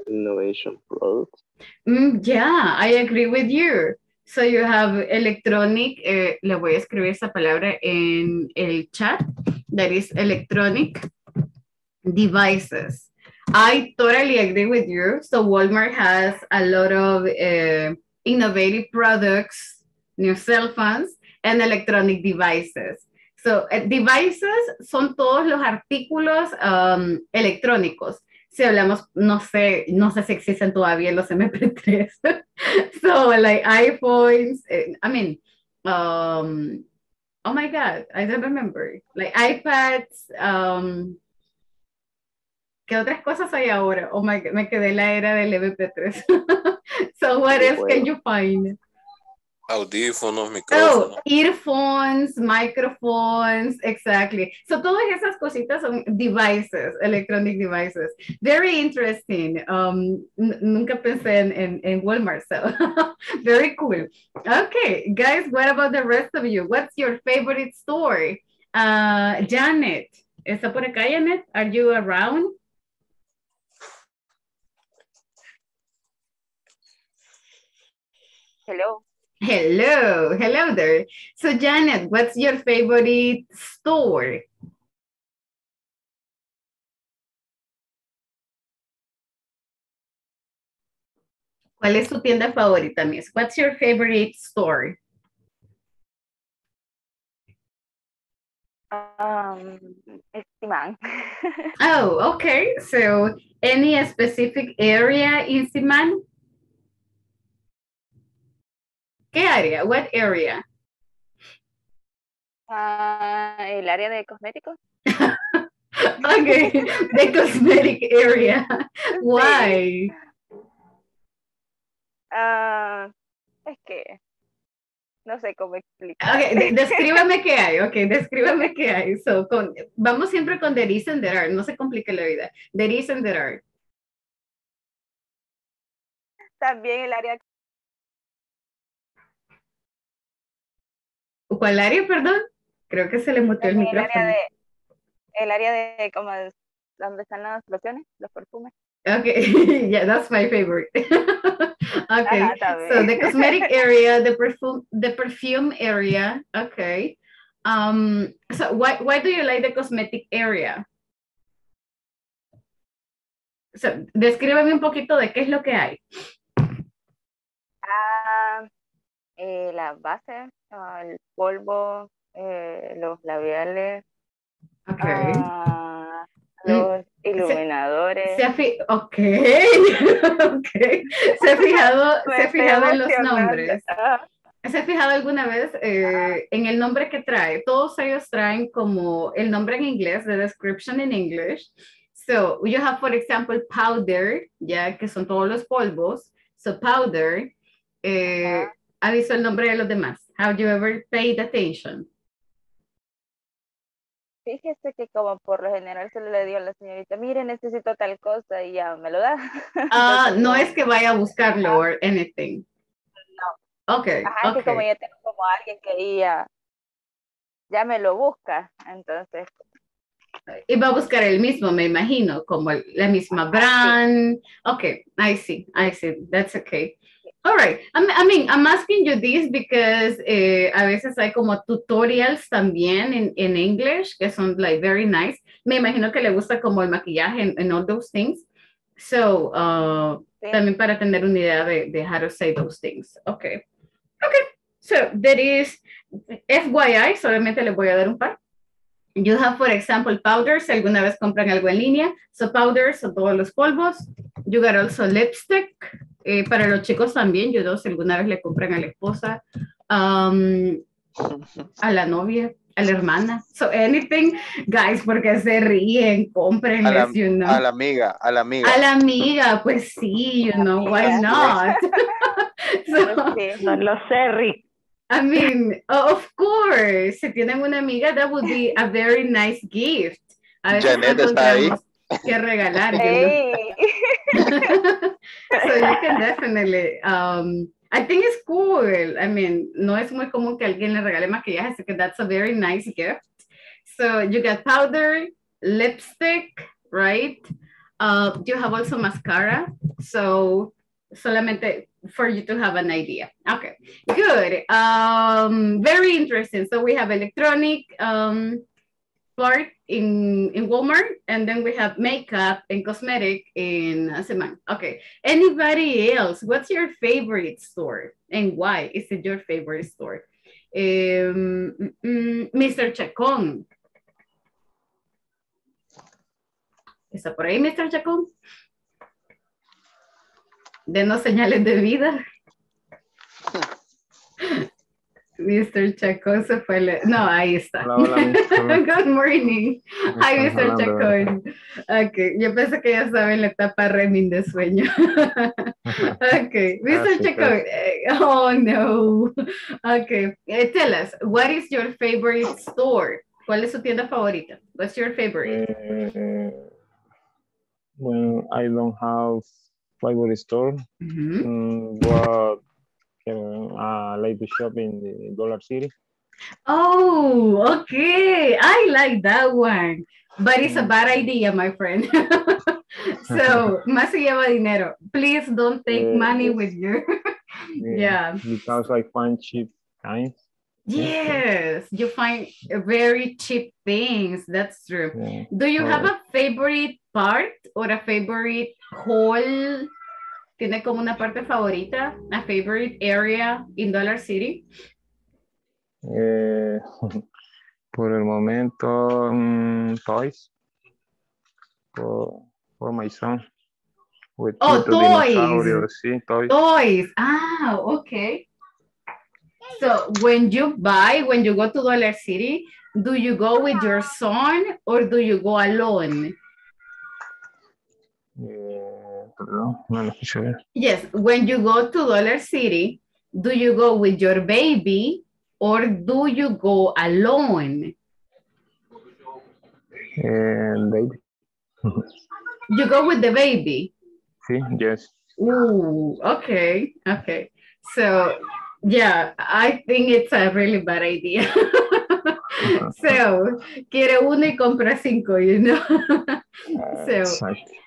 innovation products. Mm, yeah, I agree with you. So you have electronic, eh, le voy a escribir esa palabra en el chat, that is electronic devices. I totally agree with you. So Walmart has a lot of eh, innovative products, new cell phones, and electronic devices. So eh, devices son todos los artículos um, electrónicos si hablamos, no sé, no sé si existen todavía los MP3. so, like iPhones, eh, I mean, um, oh my God, I don't remember. Like iPads, um, ¿qué otras cosas hay ahora? Oh my God, me quedé en la era del MP3. so, what else can you find? Audífonos, Oh, micrófonos. earphones, microphones, exactly. So todas esas cositas son devices, electronic devices. Very interesting. Um, nunca pensé en, en, en Walmart, so very cool. Okay, guys, what about the rest of you? What's your favorite store? Uh, Janet, ¿está por acá, Janet? Are you around? Hello. Hello, hello there. So Janet, what's your favorite store? ¿Cuál es tu tienda favorita, Miss? What's your favorite store? Um, Estiman. Oh, okay. So any specific area in Siman? ¿Qué área? What area? Ah, el área de cosméticos. Okay, the cosmetic area. Why? Ah, es que no sé cómo explicar. Okay, de- descríbame qué hay, ok, descríbame qué hay. So, con, vamos siempre con there is and there are, no se complique la vida. There is and there are. También el área ¿Cuál área, perdón? Creo que se le mutió el el micrófono. área de el área de como donde están las lociones, los perfumes. Okay, yeah, that's my favorite. okay, Ajá, so the cosmetic area, the perfume, the perfume area. Okay. Um, so why why do you like the cosmetic area? So, descríbeme un poquito de qué es lo que hay. Ah, eh, la base, el polvo, eh, los labiales, Okay. ah, los iluminadores. Se ha fi- ok, ok. Se ha fijado, se ha fijado en los nombres. ¿Se ha fijado alguna vez eh, en el nombre que trae? Todos ellos traen como el nombre en inglés, the description in English. So you have, for example, powder, ya que son todos los polvos. So powder. Eh, ¿Ha visto el nombre de los demás? Have you ever paid attention? Fíjese que como por lo general se le dio a la señorita, mire, necesito tal cosa y ya me lo da. Ah, Entonces, no es que vaya a buscarlo or anything. No. Ok, Ajá, es que como ok. ya tengo como alguien que ya, ya me lo busca, entonces, Y va a buscar el mismo, me imagino, como la misma brand. Okay, I see, I see. That's okay. All right. I mean, I'm asking you this because eh, a veces hay como tutorials también en, en English que son like very nice. Me imagino que le gusta como el maquillaje and, all those things. So, uh, sí. también para tener una idea de, de how to say those things. Okay. Okay. So, that is FYI, solamente le voy a dar un par. You have, for example, powders. Alguna vez compran algo en línea. So, powders todos los polvos. You got also lipstick. Eh, para los chicos también, yo no sé si alguna vez le compran a la esposa, um, a la novia, a la hermana. So, anything, guys, porque se ríen, A la, comprenles, you know. a la amiga, a la amiga. A la amiga, pues sí, you know, why not? so, Sí. No lo sé, Rick. I mean, of course, si tienen una amiga, that would be a very nice gift. A veces Janet está ahí. qué regalar, you know. So you can definitely, um, I think it's cool. I mean, no es muy común que alguien le regale maquillaje, que that's a very nice gift. So you got powder, lipstick, right? Uh, you have also mascara. So solamente for you to have an idea. Okay, good. Um, very interesting. So we have electronic um, part in, in Walmart, and then we have makeup and cosmetic in Seman. Okay, anybody else? What's your favorite store and why is it your favorite store? Um, Mr. Chacón. ¿Está por ahí, Mr. Chacón? Denos señales de vida. Mr. Chacón se fue. le- No, ahí está. Hola, hola. Good morning. Hi, Mr. Chacón. Ok, yo pensé que ya saben la etapa Remin de sueño. ok, Mr. Ah, Chacón. eh, Oh, no. Ok, eh, tell us, what is your favorite store? ¿Cuál es su tienda favorita? What's your favorite? Eh, well, I don't have favorite store, Mhm. mm, but uh, I like to shop in the Dollar City. Oh, okay. I like that one. But it's a bad idea, my friend. so, más lleva dinero. Please don't take Eh, money with you. Yeah. Because I find cheap kinds. Yes, you find very cheap things. That's true. Yeah. Do you have a favorite part or a favorite hall? ¿Tiene como una parte favorita? A favorite area in Dollar City? Eh, por el momento, mm, toys for, for my son. With Oh, toys. sí, toys. Toys. Ah, okay. So when you buy, when you go to Dollar City, do you go with your son or do you go alone? Perdón, no lo escuché bien. Yes, when you go to Dollar City, do you go with your baby or do you go alone? Eh, baby. You go with the baby. Sí, yes. Ooh, okay, okay. So, yeah, I think it's a really bad idea. so, quiere uno y compra cinco, you know? so.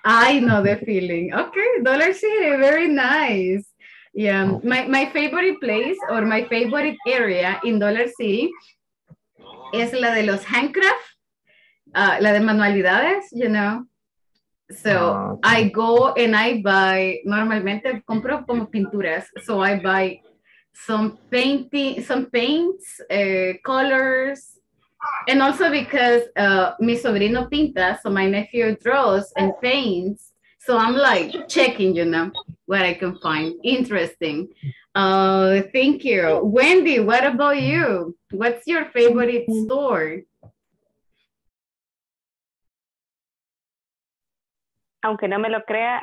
I know the feeling. Okay, Dollar City, very nice. Yeah, my, my favorite place or my favorite area in Dollar City es la de los handcraft, uh, la de manualidades, you know. So Ah. I go and I buy, normalmente compro como pinturas, so I buy some painting, some paints, uh, colors, And also because uh, mi sobrino pinta, so my nephew draws and paints. So I'm like checking, you know, what I can find. Interesting. Uh, thank you. Wendy, what about you? What's your favorite store? Aunque no me lo crea,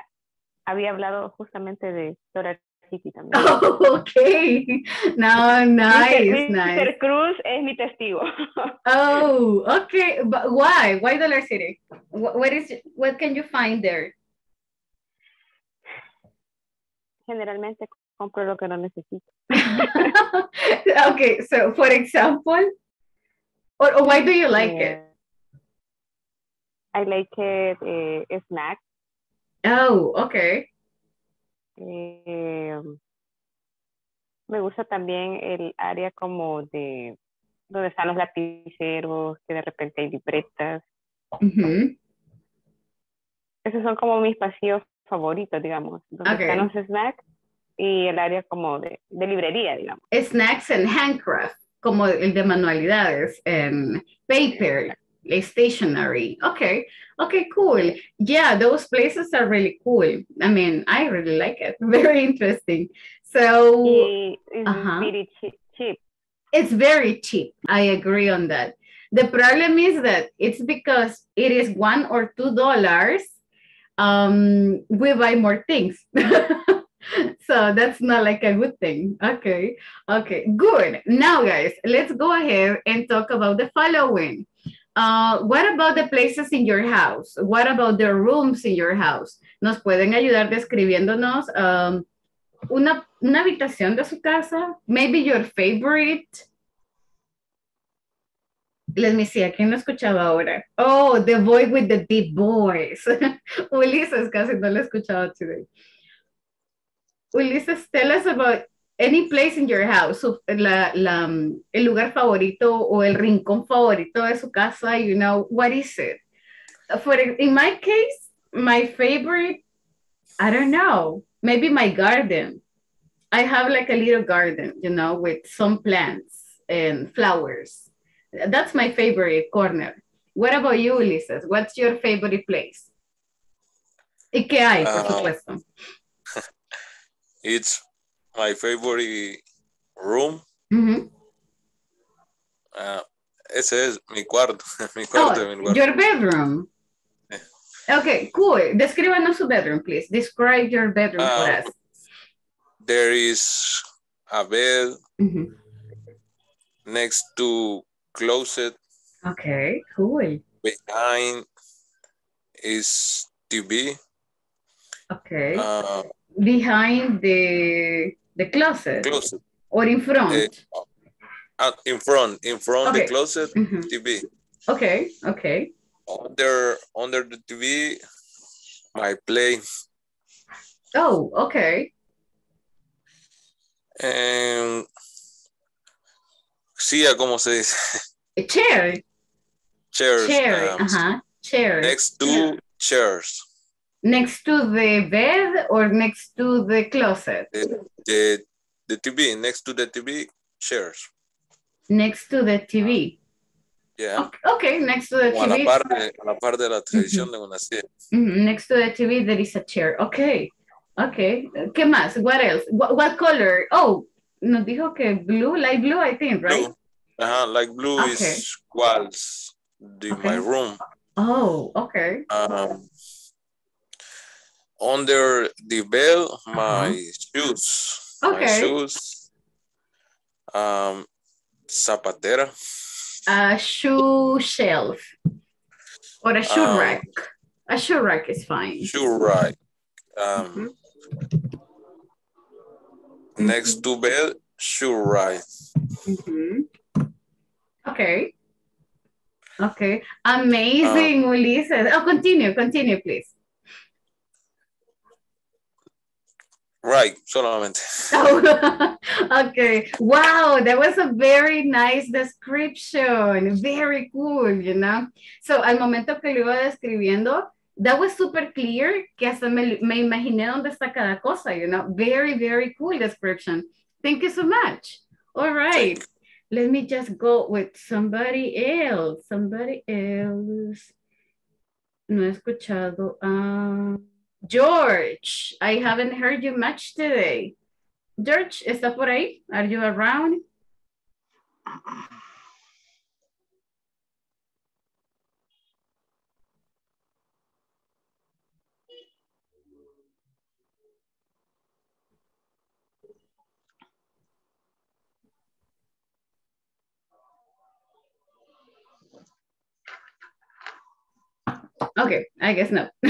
había hablado justamente de Dollar City también. Oh, okay. No, nice, Mr. nice. Cruz es mi testigo. Oh, okay. But why? Why Dollar City? What, what is what can you find there? Generalmente compro lo que no necesito. okay, so for example, or, or why do you like it? Eh, I like it, eh, snack. Oh, okay. Eh, me gusta también el área como de donde están los lapiceros, que de repente hay libretas. Esos son como mis pasillos favoritos, digamos. Donde están los snacks y el área como de, de librería, digamos. Snacks and handcraft, como el de manualidades, and paper, stationery. Okay, okay, cool. Yeah, those places are really cool. I mean, I really like it. Very interesting. So it's Ajá. very cheap. cheap. it's very cheap. I agree on that. The problem is that it's because it is one or two dollars. Um, we buy more things. so that's not like a good thing. Okay, okay, good. Now, guys, let's go ahead and talk about the following. Uh, what about the places in your house? What about the rooms in your house? Nos pueden ayudar describiéndonos um, una, una habitación de su casa, maybe your favorite. Let me see, ¿a quién no escuchaba ahora? Oh, the boy with the deep voice. Ulises casi no lo he escuchado today. Ulises, tell us about any place in your house, la, la, um, el lugar favorito o el rincón favorito de su casa, you know, what is it? For, in my case, my favorite, I don't know, maybe my garden. I have like a little garden, you know, with some plants and flowers. That's my favorite corner. What about you, Ulises? What's your favorite place? ¿Y qué hay, por Ah. supuesto? It's my favorite room. Ujú. Ah, ese es mi cuarto. mi Oh, cuarto, mi lugar. your bedroom. Okay, cool. Descríbanos su bedroom, please. Describe your bedroom for Ah, us. There is a bed Mhm. next to closet. Okay, cool. Behind is TV. Okay. Uh, Behind the the closet closet. or in front? Eh, uh, in front, in front Okay. the closet, Mhm. TV. Okay, okay. Under under the TV, my play. Oh, okay. And silla, ¿cómo se dice? A chair. Chairs. Chair. um, Uh-huh. Chair. Next to chairs. Next to the bed or next to the closet? The, the, the TV, next to the TV, chairs. Next to the TV. Yeah. Okay, next to the O a la TV. parte, a la par de la televisión de una silla. Mhm, Next to the TV, there is a chair. Okay. Okay. ¿Qué más? What else? What, what color? Oh, nos dijo que blue, light blue, I think, right? Blue. Uh-huh, like blue Okay. is walls in my room. Oh, okay. Um, under the bed, my shoes. Uh-huh. Okay. shoes. Um, zapatera. A shoe shelf or a shoe Um, rack. A shoe rack is fine. Shoe rack. Um, Next to bed, shoe rack. Mhm. Okay. Okay. Amazing, Ulises. Oh, continue, continue, please. Right, solamente. Oh, okay. Wow, that was a very nice description. Very cool, you know. So, al momento que lo iba describiendo, that was super clear que hasta me, me imaginé dónde está cada cosa, you know. Very, very cool description. Thank you so much. All right. let me just go with somebody else, somebody else. No he escuchado. a George, I haven't heard you much today. George, ¿está por ahí? Are you around? Okay, I guess no.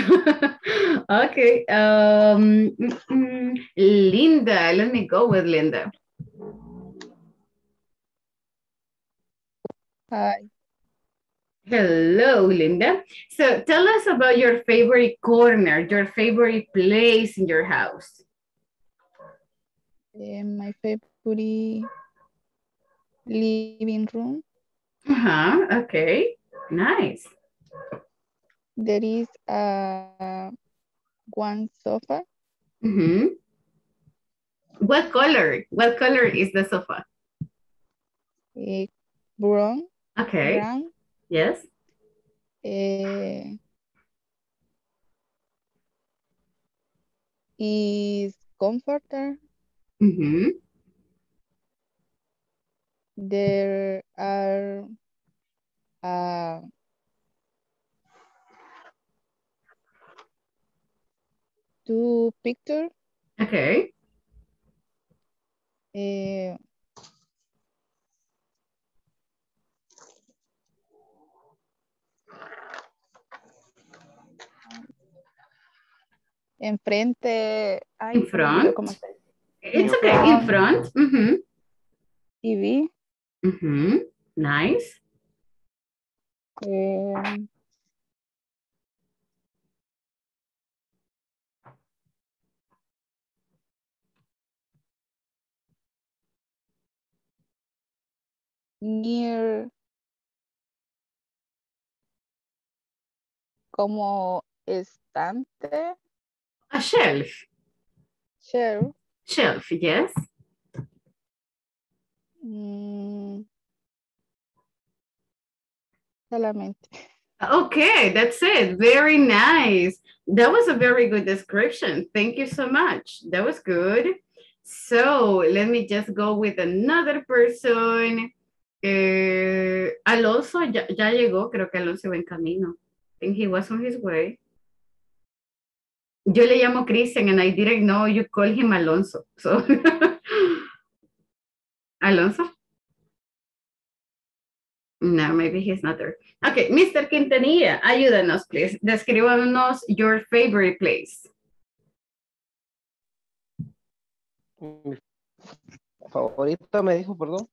okay, um, Linda, let me go with Linda. Hi. Hello, Linda. So tell us about your favorite corner, your favorite place in your house. Eh, my favorite living room. Uh-huh, okay, nice. There is a one sofa. Mm-hmm. What color? What color is the sofa? eh, brown. Okay, Brown. yes. eh, is comforter. Mm-hmm. There are uh, two pictures. Okay, eh, enfrente. Ay, In front? cómo se it's okay, in front. Mm-hmm. TV. Mm-hmm. Nice. eh, near como estante A shelf. shelf Shelf, yes. mm, solamente Okay, that's it. Very nice. That was a very good description. Thank you so much. That was good. So let me just go with another person. Eh, Alonso ya, ya llegó, creo que Alonso va en camino. Think he was on his way. Yo le llamo Christian and I didn't know you call him Alonso. So Alonso? No, maybe he's not there. Okay, Mr. Quintanilla, ayúdanos, please. Descríbanos your favorite place. Favorito me dijo, perdón.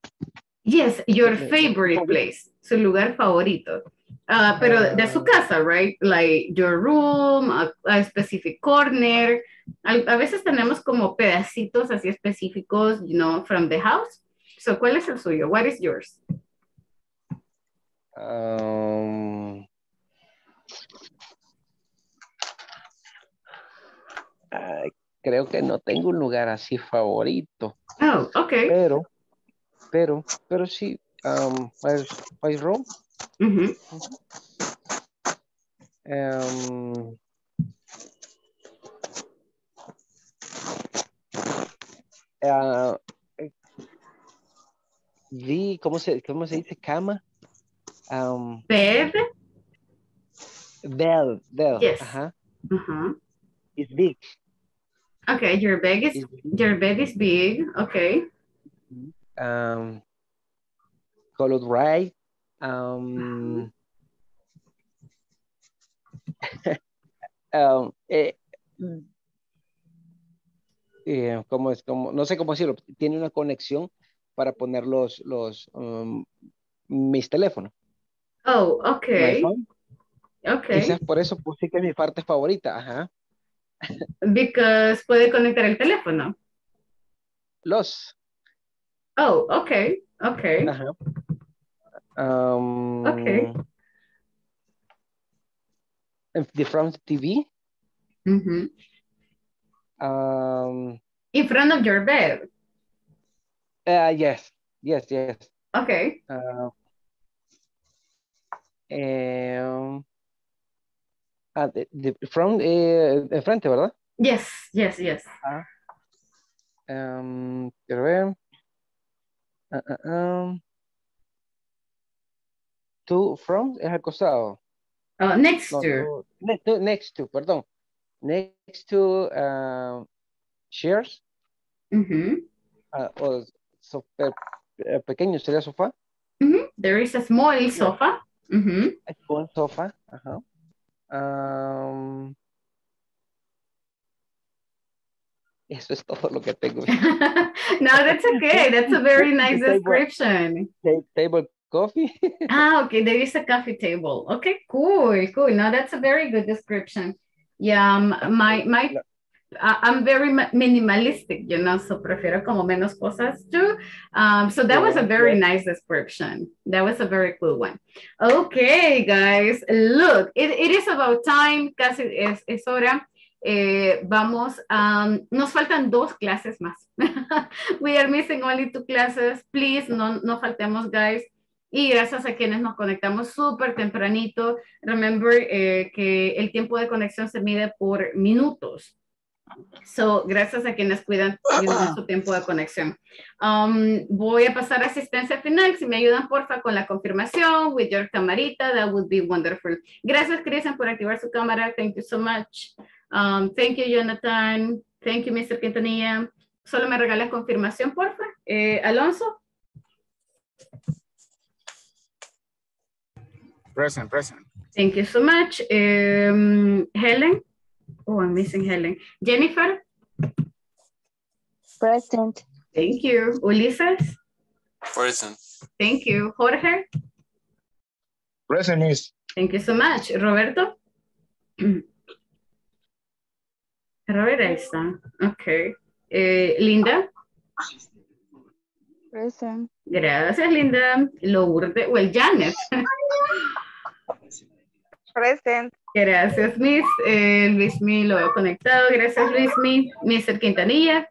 Yes, your favorite place, su lugar favorito. Ah, pero de su casa, right? Like your room, a, a specific corner. A, veces tenemos como pedacitos así específicos, you know, from the house. So, ¿cuál es el suyo? What is yours? Um, creo que no tengo un lugar así favorito, Oh, okay. pero, pero, pero sí, um, my, my room, Mhm. um, ah, eh, the, ¿cómo se, cómo se dice? Cama. Um, Bed. bed, bed, Yes. ajá, Uh-huh. it's big. Okay, your bed is your bed is big. Okay. Um, colored right. Um, um, eh, eh, ¿cómo es? Como, no sé cómo decirlo. Tiene una conexión para poner los, los, um, mis teléfonos. Oh, phone. Okay. Quizás por eso puse que es mi parte favorita. Ajá. Because puede conectar el teléfono. Los. Oh, okay. Okay. Ajá. Um, Okay. and The front TV. Mhm. Um, In front of your bed. uh, yes, yes, yes. Okay. Ah, eh, ah, de, de- from, eh, de frente, ¿verdad? Yes, yes, yes. Quiero ver. Ah, ah, ah. To, from, es al costado. Uh, next No, to. to- ne- to- next to, perdón. Next to um, chairs, Mhm, ah, o so- pe- eh, pequeño sería sofá. mhm. There is a small sofa. Mhm. Un sofá, ajá. Am, eso es todo lo que tengo. no, that's okay. That's a very nice description. Ta- Table coffee. Ah, okay. There is a coffee table. Okay, cool, cool. No, that's a very good description. Yeah, um, my my I'm very minimalistic, you know, so prefiero como menos cosas too. Um, so that was a very nice description. That was a very cool one. Okay, guys, look, it, it is about time, casi es, es hora. Eh, vamos, um, nos faltan dos clases más. We are missing only two classes. Please, no, no faltemos, guys. Y gracias a quienes nos conectamos súper tempranito. Remember eh, que el tiempo de conexión se mide por minutos. So, gracias a quienes cuidan su tiempo de conexión. Um, voy a pasar a asistencia final. Si me ayudan, porfa, con la confirmación, with your camarita, that would be wonderful. Gracias, Cristian, por activar su cámara. Thank you so much. Um, thank you, Jonathan. Thank you, Mr. Quintanilla. Solo me regalas confirmación, porfa. Eh, Alonso. Present, present. Thank you so much. Um, Helen. Oh, I'm missing Helen. Jennifer. Present. Thank you. Ulises. Present. Thank you. Jorge. Present, Miss. Thank you so much. Roberto. Robert, ahí está. Ok. Eh, Linda. Present. Gracias, Linda. Lourdes. Well, Janet. Present. Gracias, Miss. Eh, Luis Mi lo he conectado. Gracias, Luis Mi. Mr. Quintanilla.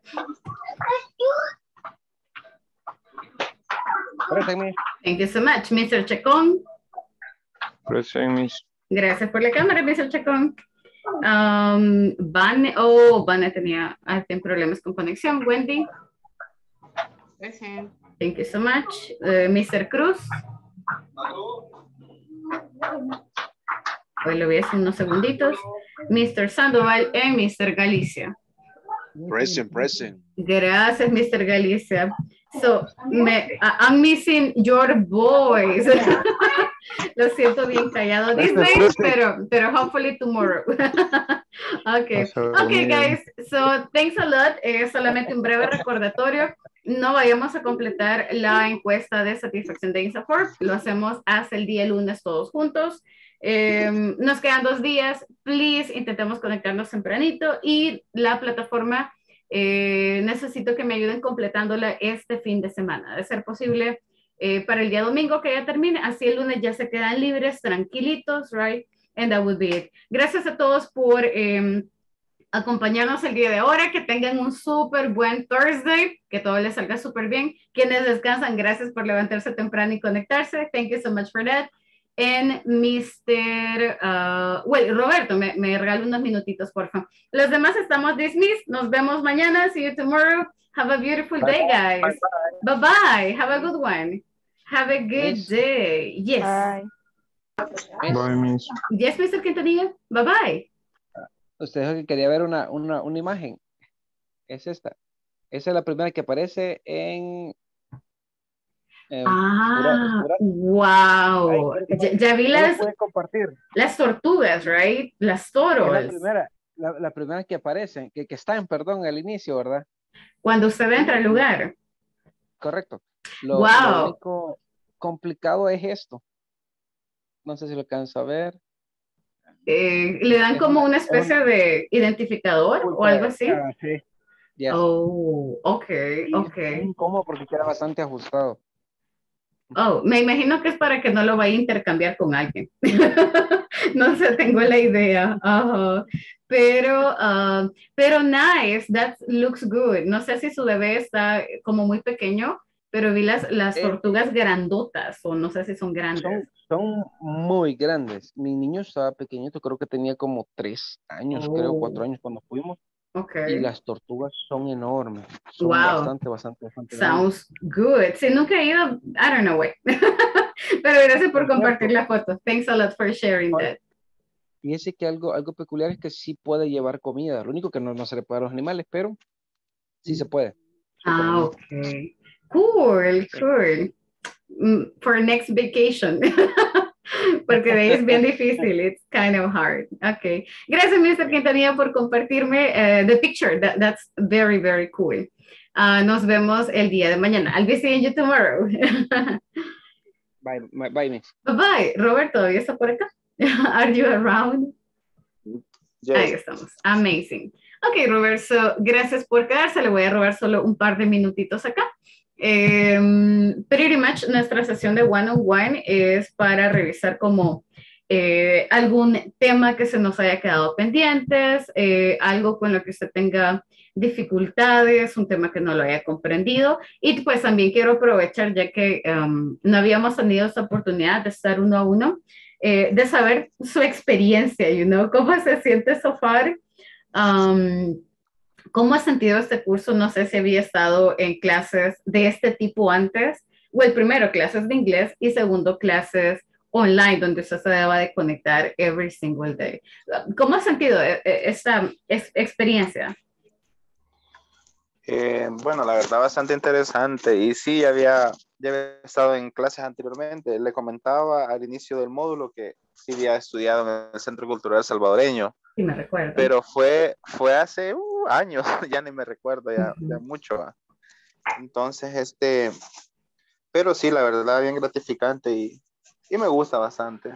Present, Miss. Thank you so much. Mr. Chacón. Present, Miss. Gracias por la cámara, Mr. Chacón. Um, Van, oh, Van tenía, ah, tiene problemas con conexión. Wendy. Present. Thank you so much. Eh, Mr. Cruz. Hoy lo vi hace unos segunditos. Mr. Sandoval y Mr. Galicia. Present, present. Gracias, Mr. Galicia. So, me, I- I'm missing your voice. Lo siento bien callado days, pero, pero hopefully tomorrow. okay. Okay, guys. So, thanks a lot. Eh, solamente un breve recordatorio. No vayamos a completar la encuesta de satisfacción de INSAFORP. Lo hacemos hasta el día lunes todos juntos. Eh, nos quedan dos días. Please, intentemos conectarnos tempranito y la plataforma eh, necesito que me ayuden completándola este fin de semana, de ser posible eh, para el día domingo que ya termine, así el lunes ya se quedan libres, tranquilitos, right? And that would be it. Gracias a todos por eh, acompañarnos el día de ahora, que tengan un súper buen Thursday, que todo les salga súper bien. Quienes descansan, gracias por levantarse temprano y conectarse. Thank you so much for that. And Mr. uh, well, Roberto, me, me regala unos minutitos, por favor. Los demás estamos dismissed. Nos vemos mañana. See you tomorrow. Have a beautiful day, guys. Bye bye. Have a good one. Have a good day. Yes. Bye, Miss. Yes, Mr. Quintanilla. Bye bye. Usted dijo que quería ver una, una, una imagen. Es esta. Esa es la primera que aparece en... en Ah, Pura- wow. Ya, ya vi las, compartir. las tortugas, right? Las Es toros. la primera, la, la primera que aparece, que, que están, perdón, al inicio, ¿verdad? Cuando usted entra al lugar. Correcto. Lo, Wow. lo único complicado es esto. No sé si lo alcanza a ver. Eh, le dan como una especie de identificador o algo así. Sí. Yes. Oh, ok, Y ok. Es incómodo porque queda bastante ajustado. Oh, me imagino que es para que no lo vaya a intercambiar con alguien. no sé, tengo la idea. Ajá. Pero, ah, pero nice, that looks good. No sé si su bebé está como muy pequeño, pero vi las, las Eh. tortugas grandotas, o no sé si son grandes. Son, son muy grandes. Mi niño estaba pequeñito, creo que tenía como tres años, creo, cuatro Oh. años cuando fuimos. Ok. Y las tortugas son enormes. Son Wow. bastante, bastante, bastante grandes. Sounds good. Si nunca he ido, I don't know way. Pero gracias por compartir la foto. Thanks a lot for sharing that. Fíjese que algo, algo peculiar es que sí puede llevar comida. Lo único que no, no se le puede a los animales, pero sí se puede. Ah, ok. Cool, cool. Mm, For next vacation. Porque de ahí es bien difícil. It's kind of hard. Ok. Gracias, Mr. Quintanilla, por compartirme eh, the picture. That, that's very, very cool. Ah, nos vemos el día de mañana. I'll be seeing you tomorrow. Bye, bye, bye, miss. Bye bye. Robert, ¿todavía está por acá? Are you around? Ahí estamos. Amazing. Ok, Robert, so, gracias por quedarse. Le voy a robar solo un par de minutitos acá. Em, pretty much nuestra sesión de one-on-one es para revisar como eh, algún tema que se nos haya quedado pendientes, eh, algo con lo que usted tenga dificultades, un tema que no lo haya comprendido. Y pues también quiero aprovechar, ya que em, no habíamos tenido esta oportunidad de estar uno a uno, eh, de saber su experiencia, you know, cómo se siente so far. Um, ¿Cómo ha sentido este curso? No sé si había estado en clases de este tipo antes, o el primero, clases de inglés, y segundo, clases online, donde usted se deba de conectar every single day. ¿Cómo ha sentido eh, eh, esta ex- experiencia? Eh, bueno, la verdad bastante interesante y sí, había, ya había estado en clases anteriormente. Le comentaba al inicio del módulo que sí había estudiado en el Centro Cultural Salvadoreño, Si me recuerdo. pero fue, fue hace uh, años, ya ni me recuerdo, ya, ya mucho. ah. Entonces, este, pero sí, la verdad, bien gratificante y, y me gusta bastante.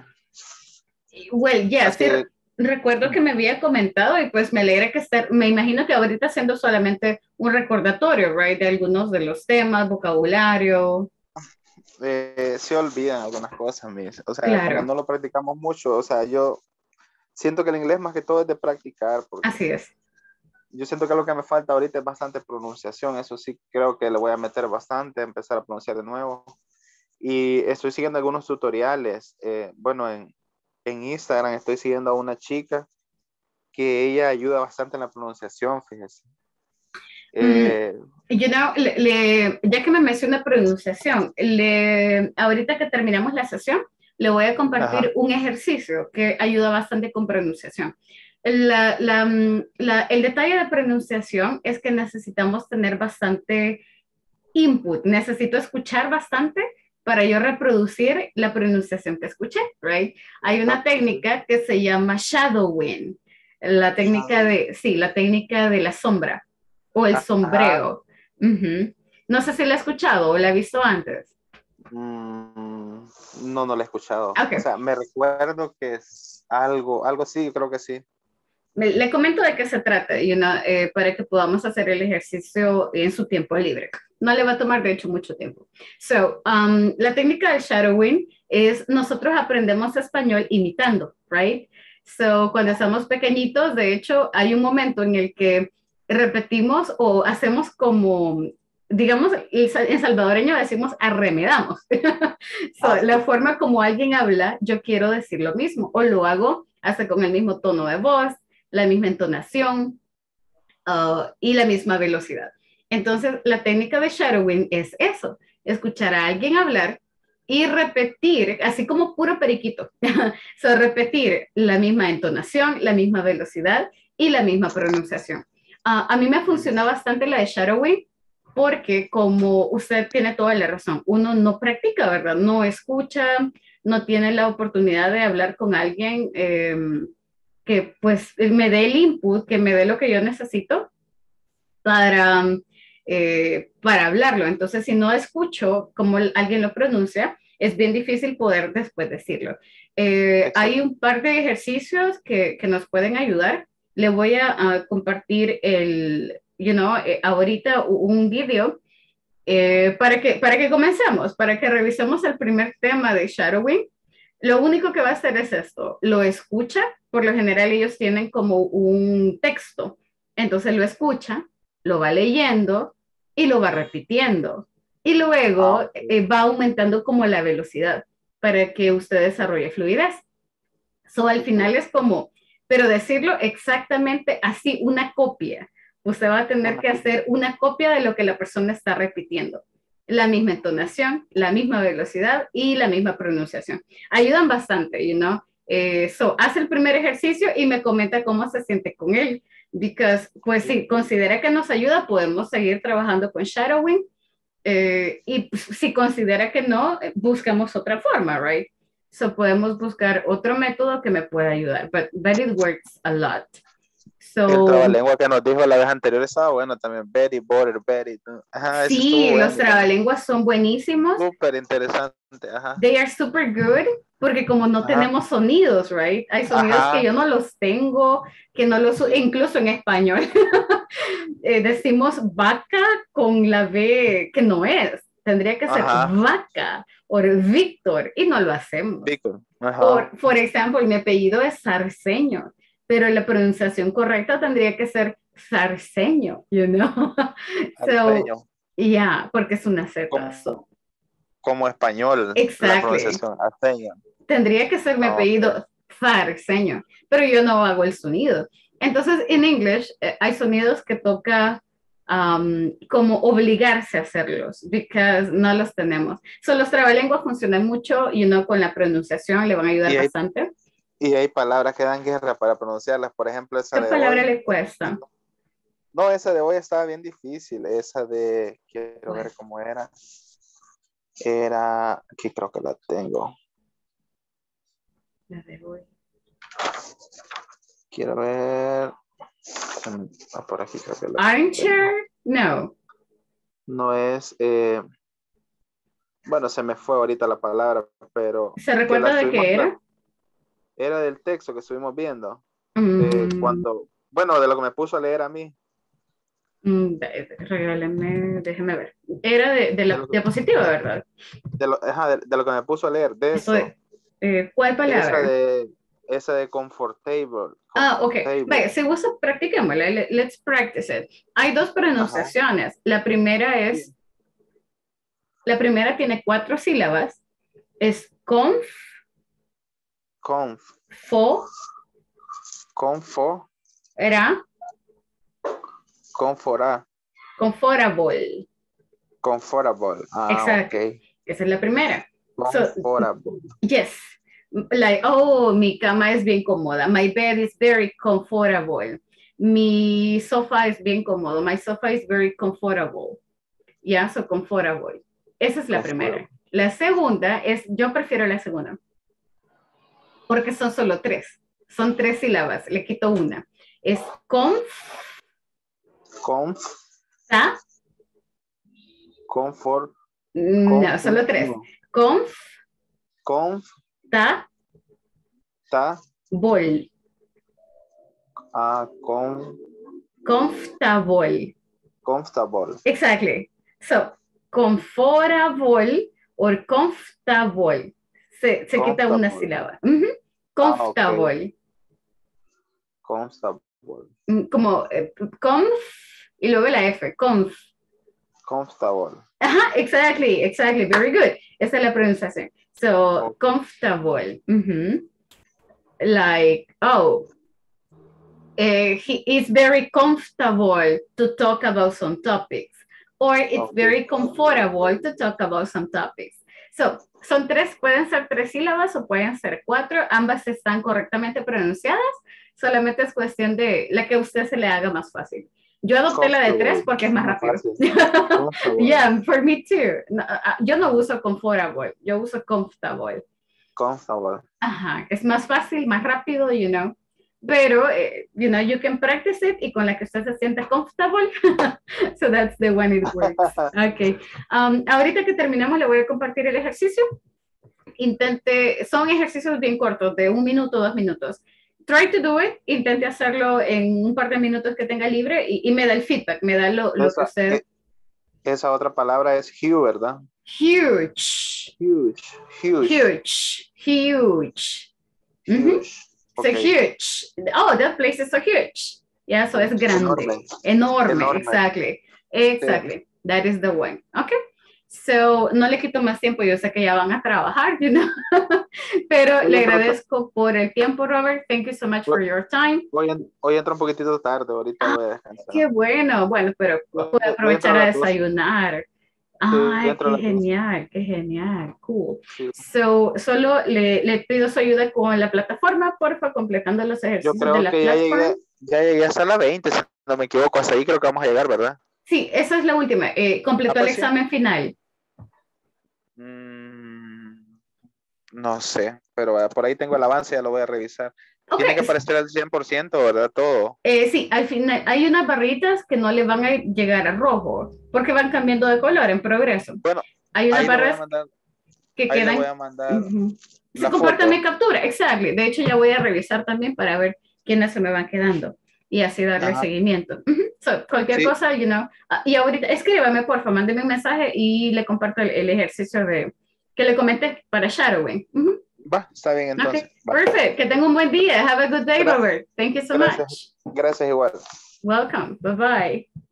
Well, yes, Así sí, recuerdo que me había comentado y pues me alegra que esté, me imagino que ahorita siendo solamente un recordatorio, right, de algunos de los temas, vocabulario. eh, se olvidan algunas cosas, mis. O sea, Claro. no lo practicamos mucho, o sea, yo siento que el inglés más que todo es de practicar, porque Así es. Yo siento que lo que me falta ahorita es bastante pronunciación, eso sí creo que le voy a meter bastante, empezar a pronunciar de nuevo. Y estoy siguiendo algunos tutoriales, eh, bueno, en, en Instagram estoy siguiendo a una chica que ella ayuda bastante en la pronunciación, fíjese. Eh, You know, le- le- ya que me menciona pronunciación, le, ahorita que terminamos la sesión, le voy a compartir Ajá. un ejercicio que ayuda bastante con pronunciación. La- la, mm, la- el detalle de pronunciación es que necesitamos tener bastante input, necesito escuchar bastante para yo reproducir la pronunciación que escuché, right? Hay una técnica que se llama shadowing, la técnica de, sí, la técnica de la sombra o el Ajá. sombreo. Ujú. No sé si la he escuchado o la he visto antes. mm, no, no la he escuchado. O sea, me recuerdo que es algo, algo sí, creo que sí. Me- Le comento de qué se trata y una, eh, para que podamos hacer el ejercicio en su tiempo libre. No le va a tomar, de hecho, mucho tiempo. So, um, la técnica del shadowing es nosotros aprendemos español imitando, right? So, cuando estamos pequeñitos, de hecho, hay un momento en el que repetimos o hacemos como, digamos, en salvadoreño decimos arremedamos. So, la forma como alguien habla, yo quiero decir lo mismo o lo hago hasta con el mismo tono de voz, la misma entonación uh, y la misma velocidad. Entonces, la técnica de shadowing es eso, escuchar a alguien hablar y repetir, así como puro periquito, so, repetir la misma entonación, la misma velocidad y la misma pronunciación. Ah, a mí me funciona bastante la de shadowing porque como usted tiene toda la razón, uno no practica, ¿verdad? No escucha, no tiene la oportunidad de hablar con alguien eh, que pues me dé el input, que me dé lo que yo necesito para, eh, para hablarlo. Entonces, si no escucho cómo el- alguien lo pronuncia, es bien difícil poder después decirlo. Eh, hay un par de ejercicios que, que nos pueden ayudar. Le voy a, a compartir el, you know, eh, ahorita un video para, que, para que comencemos, para que revisemos el primer tema de shadowing. Lo único que va a hacer es esto, lo escucha, por lo general ellos tienen como un texto, entonces lo escucha, lo va leyendo y lo va repitiendo. Y luego eh, va aumentando como la velocidad para que usted desarrolle fluidez. So, al final es como, pero decirlo exactamente así, una copia. Usted va a tener que hacer una copia de lo que la persona está repitiendo. La misma entonación, la misma velocidad y la misma pronunciación. Ayudan bastante, you know. Eh, so, hace el primer ejercicio y me comenta cómo se siente con él. Because, pues si considera que nos ayuda, podemos seguir trabajando con shadowing. Eh, y pues, si considera que no, eh, buscamos otra forma, right? So podemos buscar otro método que me pueda ayudar, but, but it works a lot. So, el trabalengua que nos dijo la vez anterior estaba bueno también. Betty, border, Betty. Ajá, sí, los bueno. trabalenguas son buenísimos. Súper interesante. Ajá. They are super good porque como no Ajá. tenemos sonidos, right? Hay sonidos Ajá. que yo no los tengo, que no los, incluso en español, eh, decimos vaca con la B que no es. Tendría que ser vaca o Víctor y no lo hacemos. Víctor. Por, por ejemplo, mi apellido es Sarceño, pero la pronunciación correcta tendría que ser Sarceño, you know? Arceño. So, yeah, porque es una Z. Como- so, Como español. La Exactly. pronunciación. Arceño. tendría que ser mi Ah, apellido Sarceño, pero yo no hago el sonido. Entonces, en English eh, hay sonidos que toca um, como obligarse a hacerlos, because no los tenemos. So, los trabalenguas funcionan mucho, y know, con la pronunciación le van a ayudar Y hay- bastante. Y hay palabras que dan guerra para pronunciarlas. Por ejemplo, esa ¿Qué de palabra hoy. le cuesta? No, esa de hoy estaba bien difícil. Esa de, quiero ver cómo era. Era, aquí creo que la tengo. La de hoy. Quiero ver. Ah, por aquí creo que la Armchair? No. No es. eh, bueno, se me fue ahorita la palabra, pero. ¿Se recuerda de qué era? Era del texto que estuvimos viendo. Mm, eh, cuando. Bueno, de lo que me puso a leer a mí. mm, de- de- regáleme, déjeme ver. Era de, de la diapositiva, ¿verdad? De lo, ajá, de, de lo que me puso a leer. De eso. Eso es. Eh, ¿Cuál palabra? Esa de, esa de comfortable. Ah, ok. Vaya, si gusta, practiquémosla. Le- Let's practice it. Hay dos pronunciaciones. La primera es, la primera tiene cuatro sílabas. Es conf, Conf, fo, confo, ra, confora, comfortable. comfortable. Ah, Exacto. Esa es la primera. So, Comfortable. Yes. Like, oh, mi cama es bien cómoda. My bed is very comfortable. Mi sofá es bien cómodo. My sofa is very comfortable. Yeah, so comfortable. Esa es la primera. La segunda es, yo prefiero la segunda. Porque son solo tres. Son tres sílabas. Le quito una. Es conf, Conf, ta, comfort, no, solo tres. Conf, conf, ta, ta, bol. ah, con, Comfortable. comfortable. Exactly. So, comfortable or comfortable. Se, se quita una sílaba. Comfortable. Comfortable. Mm, Como eh, conf y luego la F. Conf. Comfortable. Ajá, exactly, exactly. Very good. Esa es la pronunciación. So, comfortable. Ujú. Like, oh, eh, he is very comfortable to talk about some topics. Or it's Okay. very comfortable to talk about some topics. So, son tres, pueden ser tres sílabas o pueden ser cuatro. Ambas están correctamente pronunciadas. Solamente es cuestión de la que a usted se le haga más fácil. Yo adopté la de tres porque es más rápido. Yeah, for me too. No, ah, yo no uso comfortable, yo uso comfortable. Comfortable. Ajá, es más fácil, más rápido, you know. Pero, eh, you know, you can practice it y con la que usted se sienta comfortable. so that's the one it works. Okay. Um, ahorita que terminamos le voy a compartir el ejercicio. Intente, son ejercicios bien cortos, de un minuto, dos minutos. Try to do it, intente hacerlo en un par de minutos que tenga libre y, y me da el feedback, me da lo, lo que Esa, usted... eh, esa otra palabra es huge, ¿verdad? Huge. Huge. Huge. Huge. Huge. Mhm. So Okay. huge. Oh, that place is so huge. Yeah, so es grande. Enorme. Enorme. Enorme. Exactly. Exactly. That is the one. Okay. So, no le quito más tiempo, yo sé que ya van a trabajar, you know? pero le agradezco por el tiempo, Robert. Thank you so much for your time. Hoy, en- hoy entro un poquitito tarde, ahorita voy a descansar. Qué bueno, bueno, pero puede aprovechar a desayunar. Ay, entro a qué genial, qué genial, cool. So, solo le, le pido su ayuda con la plataforma, porfa, completando los Yo ejercicios creo de la que ya plataforma. llegué, ya llegué hasta la 20, si no me equivoco, hasta ahí creo que vamos a llegar, ¿verdad? Sí, esa es la última. Eh, completó Ah, el pues sí. examen final. Mm, no sé, pero eh, por ahí tengo el avance, ya lo voy a revisar. Ok. Tiene que aparecer al 100%, ¿verdad? Todo. Eh, sí, al final hay unas barritas que no le van a llegar a rojo porque van cambiando de color en progreso. Bueno, hay unas barras mandar, que quedan. voy a mandar. Se comparten mi captura, exacto. De hecho, ya voy a revisar también para ver quiénes se me van quedando y así darle Ajá. seguimiento. So, cualquier Sí. cosa, you know. ah, Y ahorita, escríbame, porfa, mándeme un mensaje y le comparto el, el ejercicio de que le comenté para shadowing. Ujú. Va, está bien entonces. Ok, va. perfect. Que tenga un buen día. Have a good day, Robert. Thank you so Gracias. much. Gracias igual. Welcome. Bye bye.